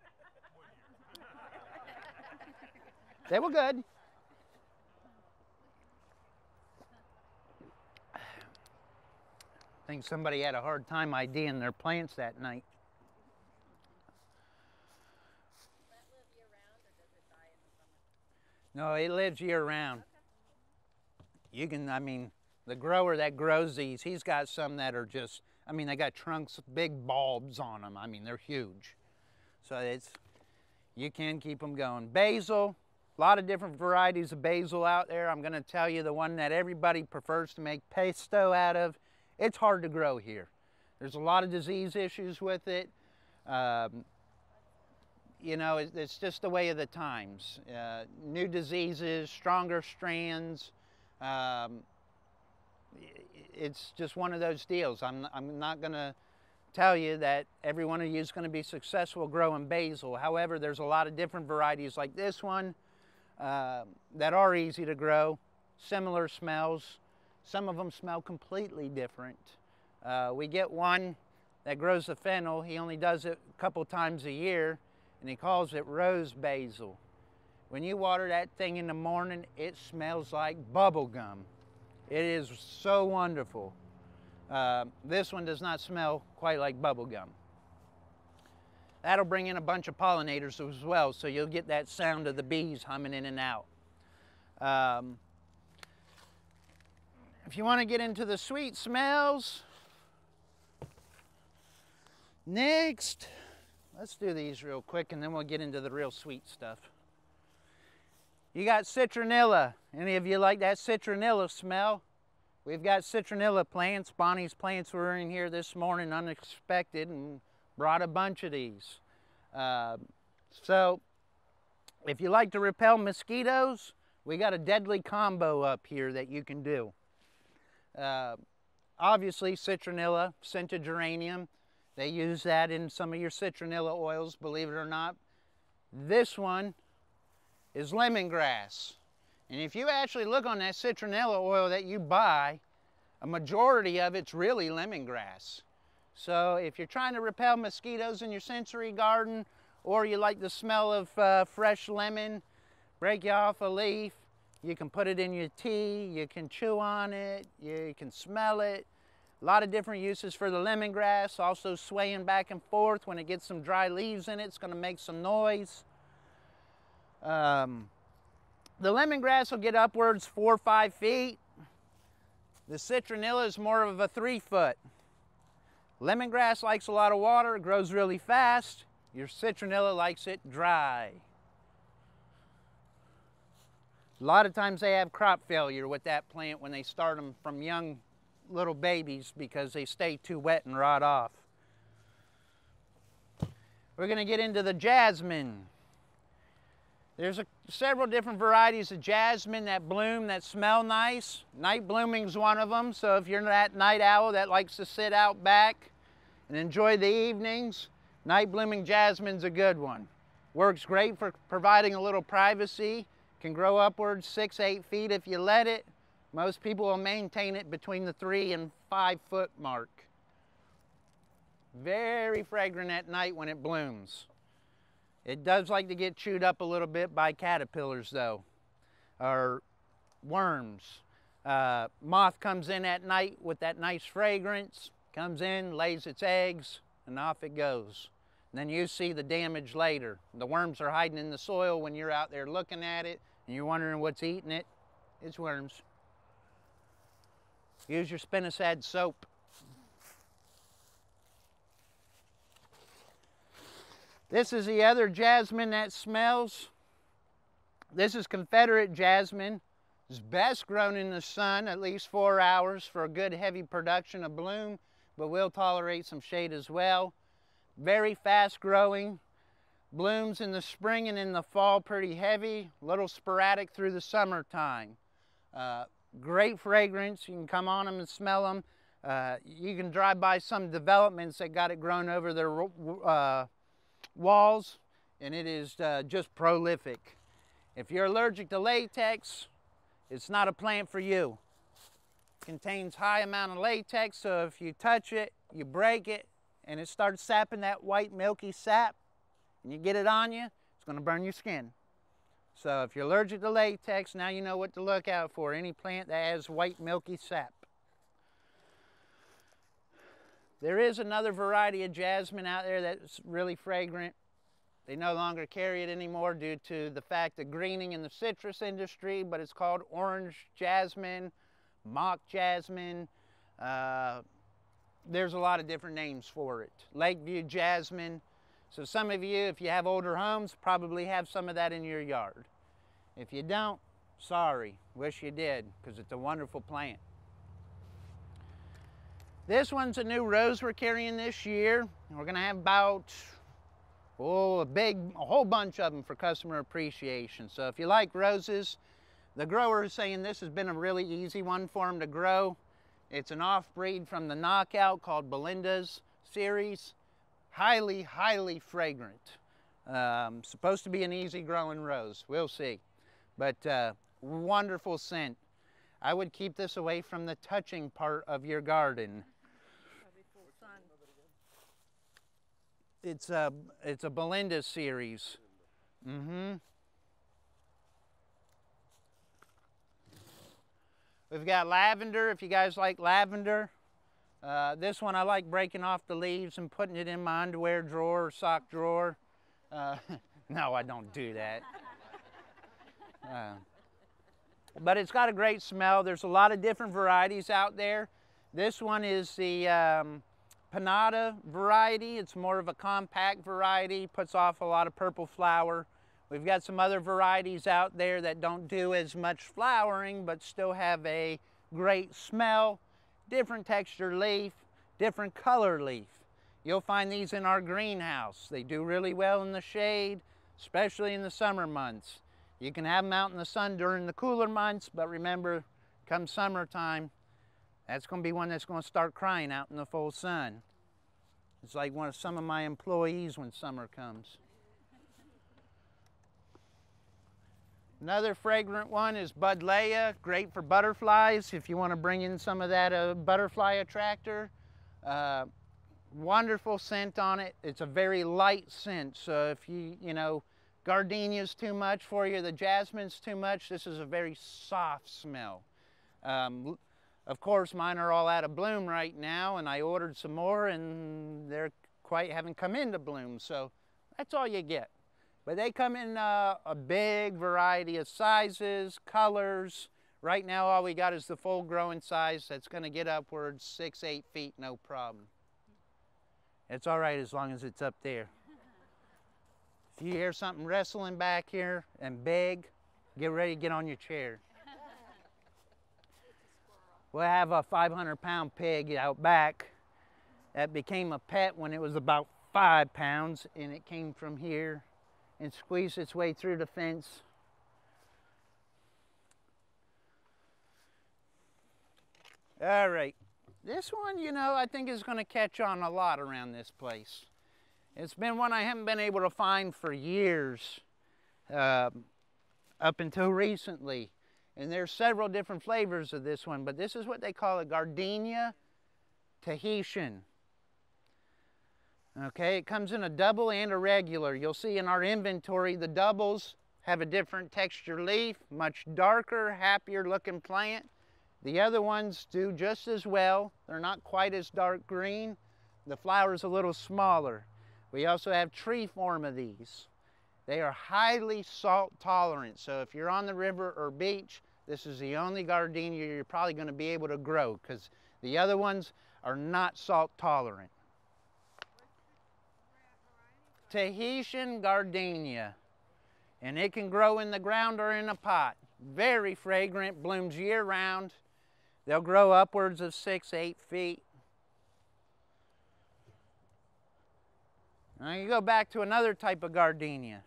they were good. I think somebody had a hard time IDing their plants that night. No, it lives year round. You can, I mean, the grower that grows these, he's got some that are just, I mean, they got trunks, big bulbs on them. I mean, they're huge. So it's, you can keep them going. Basil, a lot of different varieties of basil out there. I'm gonna tell you the one that everybody prefers to make pesto out of. It's hard to grow here. There's a lot of disease issues with it. Um, you know, it's just the way of the times. Uh, new diseases, stronger strands. Um, it's just one of those deals. I'm, I'm not going to tell you that every one of you is going to be successful growing basil. However, there's a lot of different varieties like this one uh, that are easy to grow, similar smells. Some of them smell completely different. Uh, we get one that grows the fennel. He only does it a couple times a year and he calls it rose basil. When you water that thing in the morning, it smells like bubble gum. It is so wonderful. Uh, this one does not smell quite like bubble gum. That'll bring in a bunch of pollinators as well, so you'll get that sound of the bees humming in and out. Um, if you want to get into the sweet smells, Next, let's do these real quick and then we'll get into the real sweet stuff. You got citronella. Any of you like that citronella smell? We've got citronella plants. Bonnie's plants were in here this morning unexpected and brought a bunch of these. Uh, so if you like to repel mosquitoes, we got a deadly combo up here that you can do. Uh, obviously citronella, scented geranium. They use that in some of your citronella oils, believe it or not. This one is lemongrass. And if you actually look on that citronella oil that you buy, a majority of it's really lemongrass. So if you're trying to repel mosquitoes in your sensory garden, or you like the smell of uh, fresh lemon, break you off a leaf, you can put it in your tea, you can chew on it, you can smell it. A lot of different uses for the lemongrass, also swaying back and forth. When it gets some dry leaves in it, it's gonna make some noise. Um, the lemongrass will get upwards four or five feet. The citronella is more of a three foot. Lemongrass likes a lot of water, it grows really fast. Your citronella likes it dry. A lot of times they have crop failure with that plant when they start them from young little babies because they stay too wet and rot off. We're going to get into the jasmine. There's a, several different varieties of jasmine that bloom that smell nice. Night blooming is one of them, so if you're that night owl that likes to sit out back and enjoy the evenings, night blooming jasmine's a good one. Works great for providing a little privacy, can grow upwards six, eight feet if you let it. Most people will maintain it between the three and five foot mark. Very fragrant at night when it blooms. It does like to get chewed up a little bit by caterpillars though, or worms. Uh, moth comes in at night with that nice fragrance, comes in, lays its eggs, and off it goes. And then you see the damage later. The worms are hiding in the soil when you're out there looking at it, and you're wondering what's eating it. It's worms. Use your spinosad soap. This is the other jasmine that smells. This is Confederate jasmine. It's best grown in the sun at least four hours for a good heavy production of bloom, but will tolerate some shade as well. Very fast growing. Blooms in the spring and in the fall pretty heavy, little sporadic through the summertime. Uh, great fragrance, you can come on them and smell them. Uh, you can drive by some developments that got it grown over their uh, walls and it is uh, just prolific. If you're allergic to latex, it's not a plant for you. It contains high amount of latex, so if you touch it, you break it, and it starts sapping that white milky sap, and you get it on you, it's gonna burn your skin. So if you're allergic to latex, now you know what to look out for. Any plant that has white milky sap. There is another variety of jasmine out there that's really fragrant. They no longer carry it anymore due to the fact of greening in the citrus industry, but it's called orange jasmine, mock jasmine. Uh, there's a lot of different names for it. Lakeview jasmine. So some of you, if you have older homes, probably have some of that in your yard. If you don't, sorry, wish you did, because it's a wonderful plant. This one's a new rose we're carrying this year. We're gonna have about, oh, a big, a whole bunch of them for customer appreciation. So if you like roses, the grower is saying this has been a really easy one for them to grow. It's an off-breed from the Knockout called Belinda's series. Highly, highly fragrant. Um, supposed to be an easy growing rose. We'll see. But uh, wonderful scent. I would keep this away from the touching part of your garden. It's a, it's a Belinda series. Mm-hmm. We've got lavender, if you guys like lavender. Uh, this one I like breaking off the leaves and putting it in my underwear drawer or sock drawer. Uh, no, I don't do that. Uh, but it's got a great smell. There's a lot of different varieties out there. This one is the um, Panada variety. It's more of a compact variety, puts off a lot of purple flower. We've got some other varieties out there that don't do as much flowering, but still have a great smell, different texture leaf, different color leaf. You'll find these in our greenhouse. They do really well in the shade, especially in the summer months. You can have them out in the sun during the cooler months, but remember, come summertime, that's going to be one that's going to start crying out in the full sun. It's like one of some of my employees when summer comes. Another fragrant one is Buddleia, great for butterflies if you want to bring in some of that uh, butterfly attractor. Uh, wonderful scent on it. It's a very light scent, so if you, you know, gardenia's too much for you, the jasmine's too much, this is a very soft smell. Um, of course, mine are all out of bloom right now, and I ordered some more, and they're quite haven't come into bloom, so that's all you get. But they come in uh, a big variety of sizes, colors. Right now, all we got is the full growing size that's going to get upwards six, eight feet, no problem. It's all right as long as it's up there. If you hear something wrestling back here and big, get ready to get on your chair. We have a 500 pound pig out back that became a pet when it was about five pounds and it came from here and squeezed its way through the fence. All right, this one, you know, I think is going to catch on a lot around this place. It's been one I haven't been able to find for years, uh, up until recently. And there's several different flavors of this one, but this is what they call a gardenia Tahitian. Okay, it comes in a double and a regular. You'll see in our inventory, the doubles have a different texture leaf, much darker, happier looking plant. The other ones do just as well. They're not quite as dark green. The flower's a little smaller. We also have tree form of these. They are highly salt tolerant. So if you're on the river or beach, this is the only gardenia you're probably going to be able to grow because the other ones are not salt tolerant. Tahitian gardenia. And it can grow in the ground or in a pot. Very fragrant, blooms year round. They'll grow upwards of six, eight feet. Now you go back to another type of gardenia.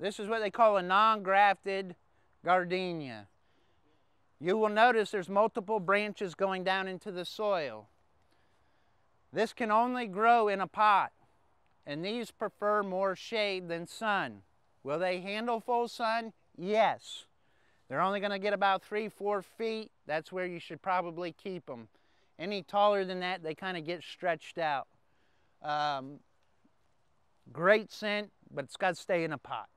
This is what they call a non-grafted gardenia. You will notice there's multiple branches going down into the soil. This can only grow in a pot, and these prefer more shade than sun. Will they handle full sun? Yes. They're only going to get about three, four feet. That's where you should probably keep them. Any taller than that, they kind of get stretched out. Um, great scent, but it's got to stay in a pot.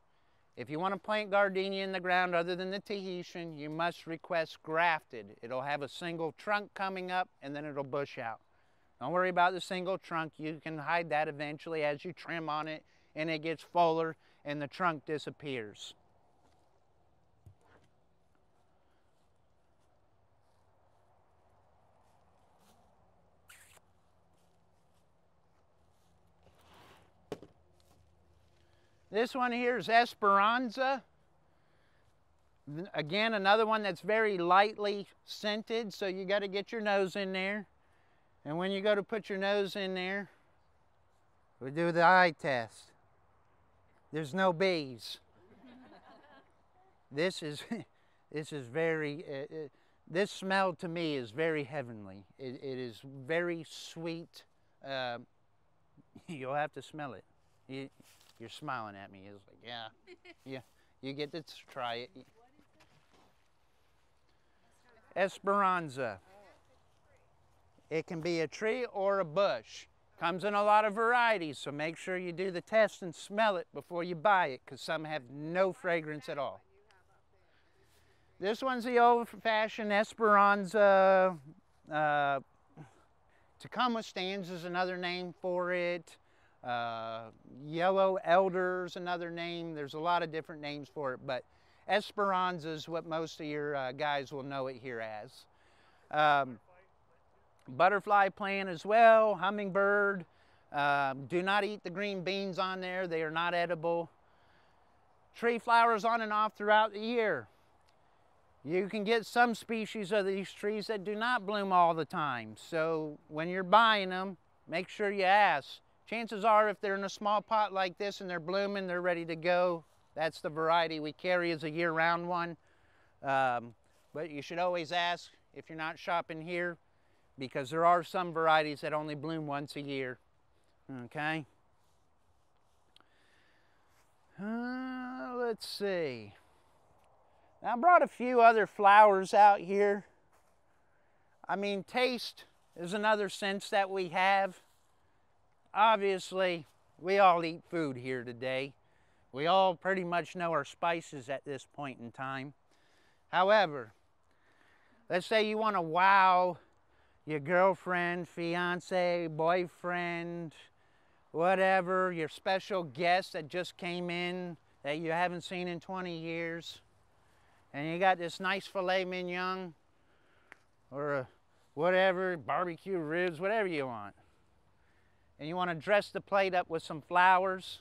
If you want to plant gardenia in the ground other than the Tahitian, you must request grafted. It'll have a single trunk coming up and then it'll bush out. Don't worry about the single trunk. You can hide that eventually as you trim on it and it gets fuller and the trunk disappears. This one here is Esperanza. Again, another one that's very lightly scented, so you got to get your nose in there. And when you go to put your nose in there, we do the eye test. There's no bees. this is, this is very, uh, uh, this smell to me is very heavenly. it, it is very sweet. Uh, you'll have to smell it. You, you're smiling at me. It's like, yeah, yeah, you get to try it. Esperanza. It can be a tree or a bush. Comes in a lot of varieties, so make sure you do the test and smell it before you buy it, because some have no fragrance at all. This one's the old-fashioned Esperanza. Uh, Tecoma stans is another name for it. Uh, yellow elders, another name. There's a lot of different names for it, but Esperanza is what most of your uh, guys will know it here as. Um, butterfly plant as well, hummingbird. Um, do not eat the green beans on there, they are not edible. Tree flowers on and off throughout the year. You can get some species of these trees that do not bloom all the time. So when you're buying them, make sure you ask. Chances are if they're in a small pot like this and they're blooming, they're ready to go. That's the variety we carry as a year-round one. Um, but you should always ask if you're not shopping here because there are some varieties that only bloom once a year. Okay? Uh, let's see. Now I brought a few other flowers out here. I mean, taste is another sense that we have. Obviously, we all eat food here today. We all pretty much know our spices at this point in time. However, let's say you want to wow your girlfriend, fiance, boyfriend, whatever, your special guest that just came in that you haven't seen in 20 years and you got this nice filet mignon or whatever, barbecue ribs, whatever you want, and you want to dress the plate up with some flowers,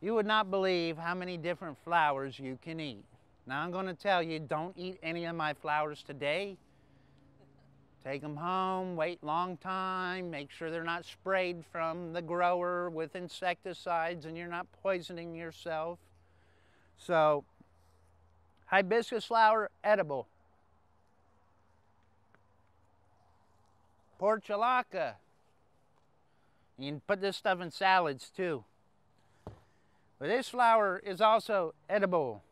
you would not believe how many different flowers you can eat. Now I'm going to tell you, don't eat any of my flowers today. Take them home, wait long time, make sure they're not sprayed from the grower with insecticides and you're not poisoning yourself. So Hibiscus flower, edible. Portulaca. You can put this stuff in salads too. But this flower is also edible.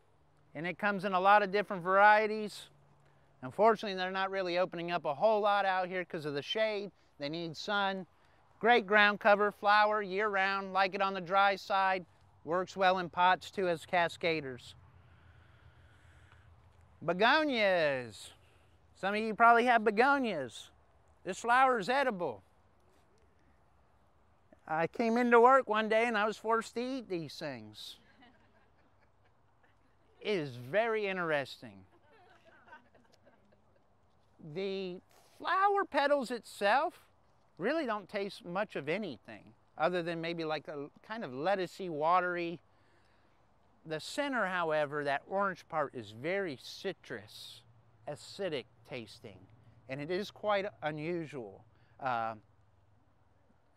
And it comes in a lot of different varieties. Unfortunately, they're not really opening up a whole lot out here because of the shade. They need sun. Great ground cover flower year round. Like it on the dry side. Works well in pots too as cascaders. Begonias. Some of you probably have begonias. This flower is edible. I came into work one day and I was forced to eat these things. It is very interesting. The flower petals itself really don't taste much of anything other than maybe like a kind of lettucey, watery the center, however, that orange part is very citrus, acidic tasting, and it is quite unusual. Uh,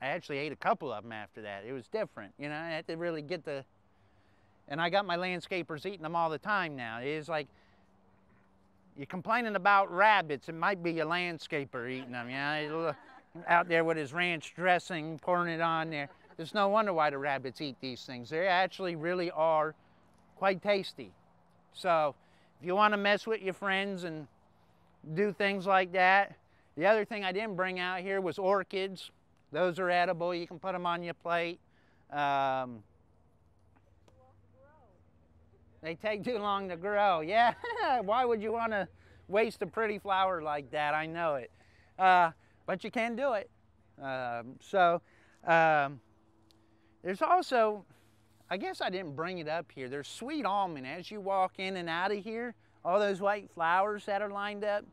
I actually ate a couple of them after that. It was different, you know, I had to really get the, and I got my landscapers eating them all the time now. It is like, you're complaining about rabbits, it might be a landscaper eating them, you know, out there with his ranch dressing, pouring it on there. There's no wonder why the rabbits eat these things. They actually really are quite tasty. So if you want to mess with your friends and do things like that. The other thing I didn't bring out here was orchids. Those are edible. You can put them on your plate. Um, they take too long to grow. Yeah, why would you want to waste a pretty flower like that? I know it. Uh, but you can do it. Um, so um, there's also I guess I didn't bring it up here. There's sweet almond. As you walk in and out of here, all those white flowers that are lined up,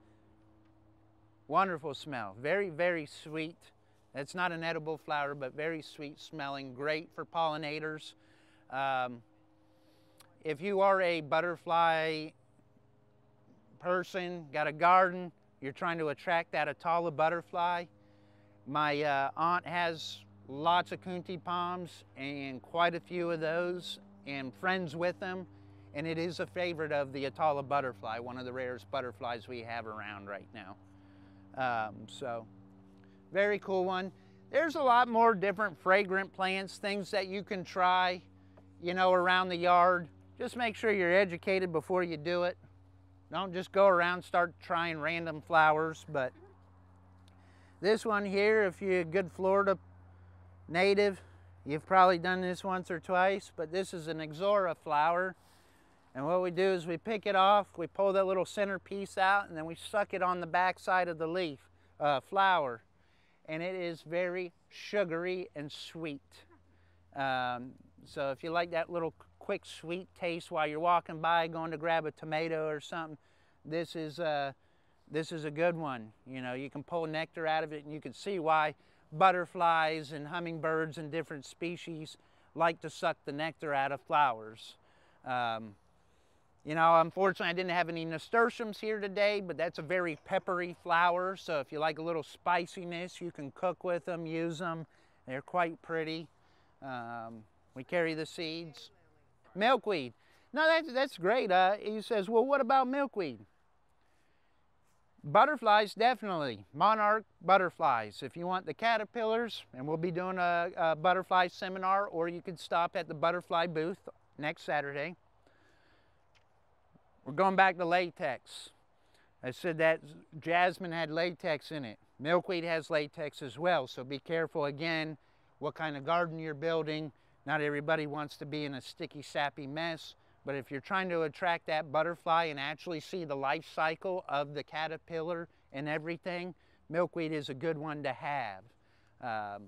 wonderful smell. Very, very sweet. It's not an edible flower, but very sweet smelling. Great for pollinators. Um, if you are a butterfly person, got a garden, you're trying to attract that Atala butterfly, my uh, aunt has lots of Coontie palms and quite a few of those and friends with them. And it is a favorite of the Atala butterfly, one of the rarest butterflies we have around right now. Um, so, very cool one. There's a lot more different fragrant plants, things that you can try, you know, around the yard. Just make sure you're educated before you do it. Don't just go around start trying random flowers, but this one here, if you're a good Florida native. You've probably done this once or twice, but this is an Ixora flower. And what we do is we pick it off, we pull that little center piece out, and then we suck it on the back side of the leaf, uh, flower. And it is very sugary and sweet. Um, so if you like that little quick sweet taste while you're walking by, going to grab a tomato or something, this is uh, this is a good one. You know, you can pull nectar out of it and you can see why butterflies and hummingbirds and different species like to suck the nectar out of flowers. Um, you know, unfortunately I didn't have any nasturtiums here today, but that's a very peppery flower. So if you like a little spiciness, you can cook with them, use them. They're quite pretty. Um, we carry the seeds. Milkweed. No, that's, that's great. Uh, he says, well, what about milkweed? Butterflies, definitely. Monarch butterflies. If you want the caterpillars, and we'll be doing a, a butterfly seminar, or you could stop at the butterfly booth next Saturday. We're going back to latex. I said that jasmine had latex in it. Milkweed has latex as well, so be careful again what kind of garden you're building. Not everybody wants to be in a sticky, sappy mess. But if you're trying to attract that butterfly and actually see the life cycle of the caterpillar and everything, milkweed is a good one to have. Um,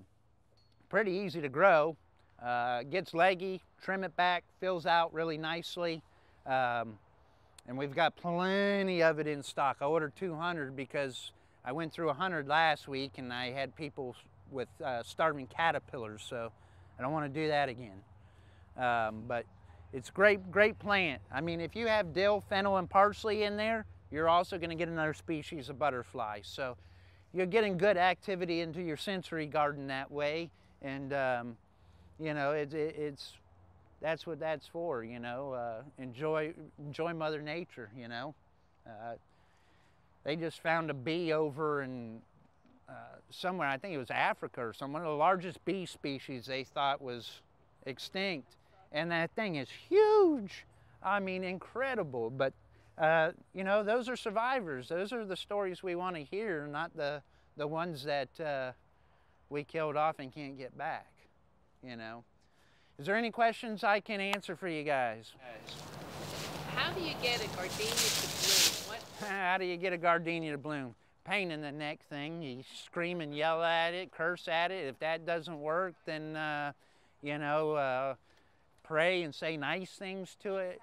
pretty easy to grow. Uh, gets leggy, trim it back, fills out really nicely. Um, and we've got plenty of it in stock. I ordered 200 because I went through 100 last week and I had people with uh, starving caterpillars, so I don't want to do that again. Um, but it's great, great plant. I mean, if you have dill, fennel, and parsley in there, you're also going to get another species of butterfly. So you're getting good activity into your sensory garden that way. And, um, you know, it, it, it's, that's what that's for, you know. Uh, enjoy, enjoy Mother Nature, you know. Uh, they just found a bee over in somewhere, I think it was Africa or somewhere, the largest bee species they thought was extinct and that thing is huge. I mean, incredible. But, uh, you know, those are survivors. Those are the stories we want to hear, not the, the ones that uh, we killed off and can't get back, you know. Is there any questions I can answer for you guys? How do you get a gardenia to bloom? What? How do you get a gardenia to bloom? Pain in the neck thing. You scream and yell at it, curse at it. If that doesn't work, then, uh, you know, uh, pray and say nice things to it?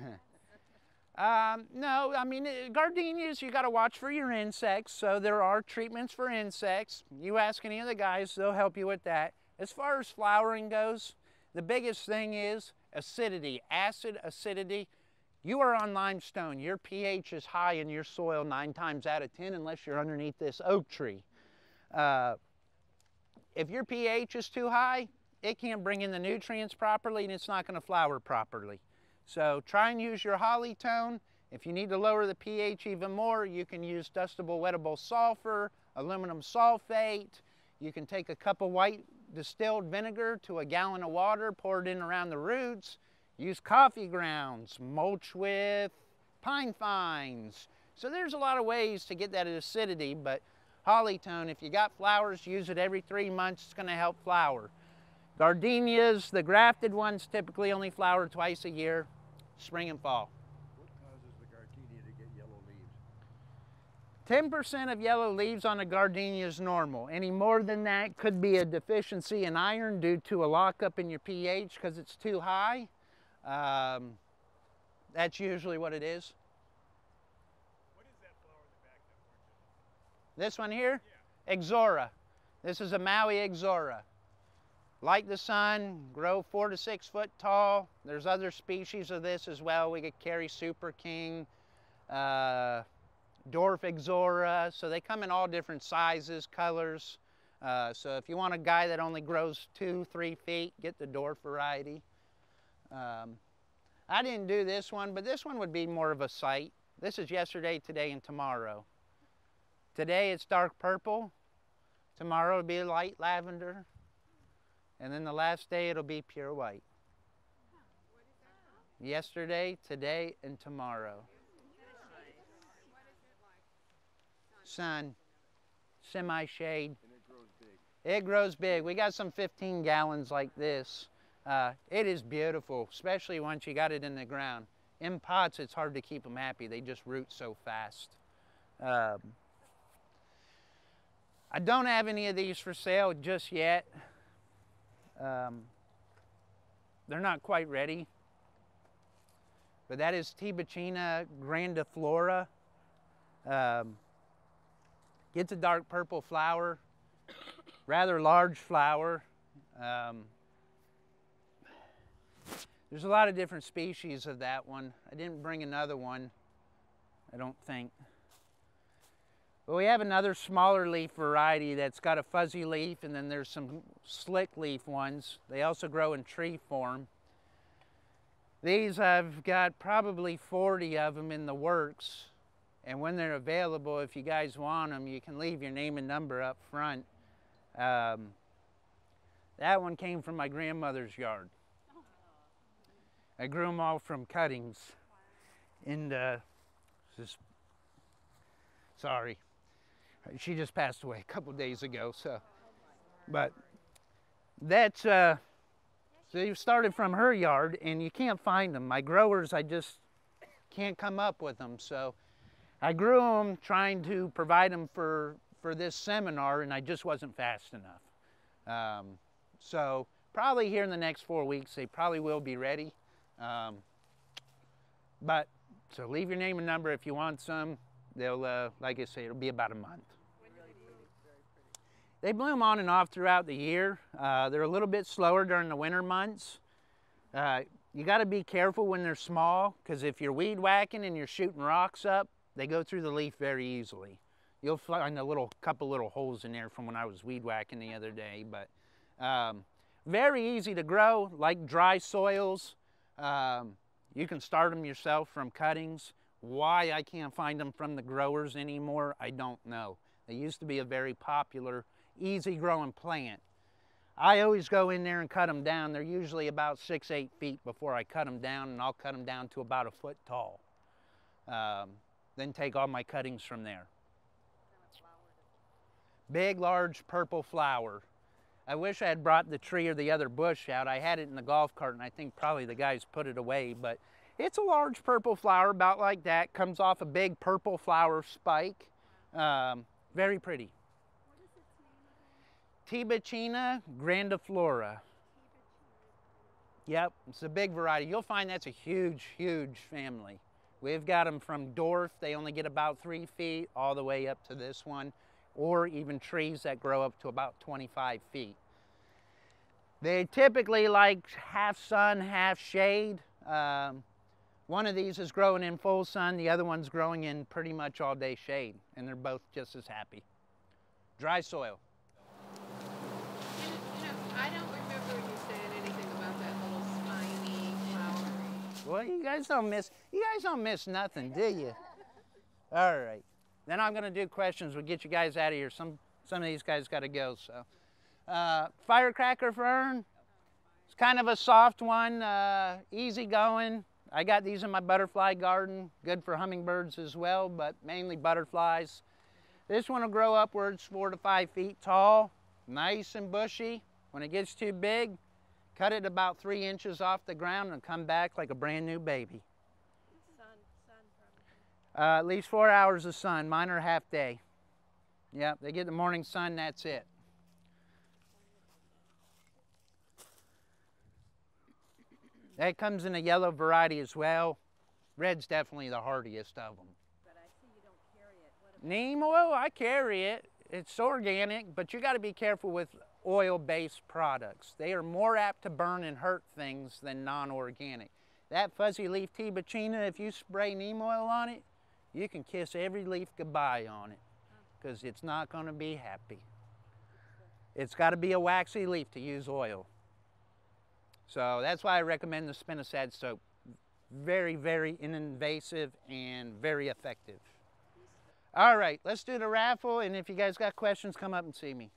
um, no, I mean, gardenias, you got to watch for your insects. So there are treatments for insects. You ask any of the guys, they'll help you with that. As far as flowering goes, the biggest thing is acidity, acid acidity. You are on limestone. Your pH is high in your soil nine times out of 10 unless you're underneath this oak tree. Uh, if your pH is too high, it can't bring in the nutrients properly and it's not going to flower properly. So try and use your Holly-tone. If you need to lower the pH even more, you can use dustable wettable sulfur, aluminum sulfate. You can take a cup of white distilled vinegar to a gallon of water, pour it in around the roots. Use coffee grounds, mulch with pine fines. So there's a lot of ways to get that acidity, but Holly-tone, if you got flowers, use it every three months, it's gonna help flower. Gardenias, the grafted ones, typically only flower twice a year, spring and fall. What causes the gardenia to get yellow leaves? 10% of yellow leaves on a gardenia is normal. Any more than that could be a deficiency in iron due to a lockup in your pH because it's too high. Um, that's usually what it is. What is that flower in the back This one here, Ixora. This is a Maui Ixora. Like the sun, grow four to six foot tall. There's other species of this as well. We could carry Super King, uh, Dwarf Ixora. So they come in all different sizes, colors. Uh, so if you want a guy that only grows two, three feet, get the dwarf variety. Um, I didn't do this one, but this one would be more of a sight. This is yesterday, today, and tomorrow. Today it's dark purple. Tomorrow it'll be light lavender. And then the last day it'll be pure white. Yesterday, today, and tomorrow. Sun, semi-shade. It grows big. We got some 15 gallons like this. Uh, it is beautiful, especially once you got it in the ground. In pots, it's hard to keep them happy. They just root so fast. Um, I don't have any of these for sale just yet. Um, they're not quite ready. But that is Tibouchina grandiflora. Um, gets a dark purple flower, rather large flower. Um, there's a lot of different species of that one. I didn't bring another one, I don't think. But we have another smaller leaf variety that's got a fuzzy leaf, and then there's some slick leaf ones. They also grow in tree form. These I've got probably 40 of them in the works. And when they're available, if you guys want them, you can leave your name and number up front. Um, that one came from my grandmother's yard. I grew them all from cuttings. And uh, just sorry, she just passed away a couple days ago. So, but that's uh, you started from her yard, and you can't find them. My growers, I just can't come up with them. So, I grew them trying to provide them for for this seminar, and I just wasn't fast enough. Um, so probably here in the next four weeks, they probably will be ready. Um, but so leave your name and number if you want some. They'll, uh, like I say, it'll be about a month. They bloom on and off throughout the year. Uh, they're a little bit slower during the winter months. Uh, you got to be careful when they're small because if you're weed whacking and you're shooting rocks up, they go through the leaf very easily. You'll find a little couple little holes in there from when I was weed whacking the other day, but um, very easy to grow, like dry soils. Um, you can start them yourself from cuttings. Why I can't find them from the growers anymore, I don't know. They used to be a very popular, easy growing plant. I always go in there and cut them down. They're usually about six, eight feet before I cut them down, and I'll cut them down to about a foot tall. Um, then take all my cuttings from there. Big, large purple flower. I wish I had brought the tree or the other bush out. I had it in the golf cart and I think probably the guys put it away, but it's a large purple flower about like that. Comes off a big purple flower spike. Um, very pretty. Tibouchina grandiflora. Yep, it's a big variety. You'll find that's a huge, huge family. We've got them from dwarf, they only get about three feet, all the way up to this one or even trees that grow up to about 25 feet. They typically like half sun, half shade. Um, one of these is growing in full sun, the other one's growing in pretty much all day shade, and they're both just as happy. Dry soil. You know, I don't remember you saying anything about that little spiny. Well, you guys don't miss, you guys don't miss nothing, do you? All right. Then I'm gonna do questions. We'll get you guys out of here. Some, some of these guys gotta go, so. Uh, firecracker fern, it's kind of a soft one, uh, easy going. I got these in my butterfly garden, good for hummingbirds as well, but mainly butterflies. This one will grow upwards four to five feet tall, nice and bushy. When it gets too big, cut it about three inches off the ground and come back like a brand new baby. Uh, at least four hours of sun. Mine are half day. Yep, they get the morning sun, that's it. That comes in a yellow variety as well. Red's definitely the hardiest of them. But I see you don't carry it. What Neem oil, I carry it. It's organic, but you got to be careful with oil-based products. They are more apt to burn and hurt things than non-organic. That fuzzy leaf Tibouchina, if you spray neem oil on it, you can kiss every leaf goodbye on it because it's not going to be happy. It's got to be a waxy leaf to use oil. So that's why I recommend the spinosad soap. Very, very invasive and very effective. All right, let's do the raffle. And if you guys got questions, come up and see me.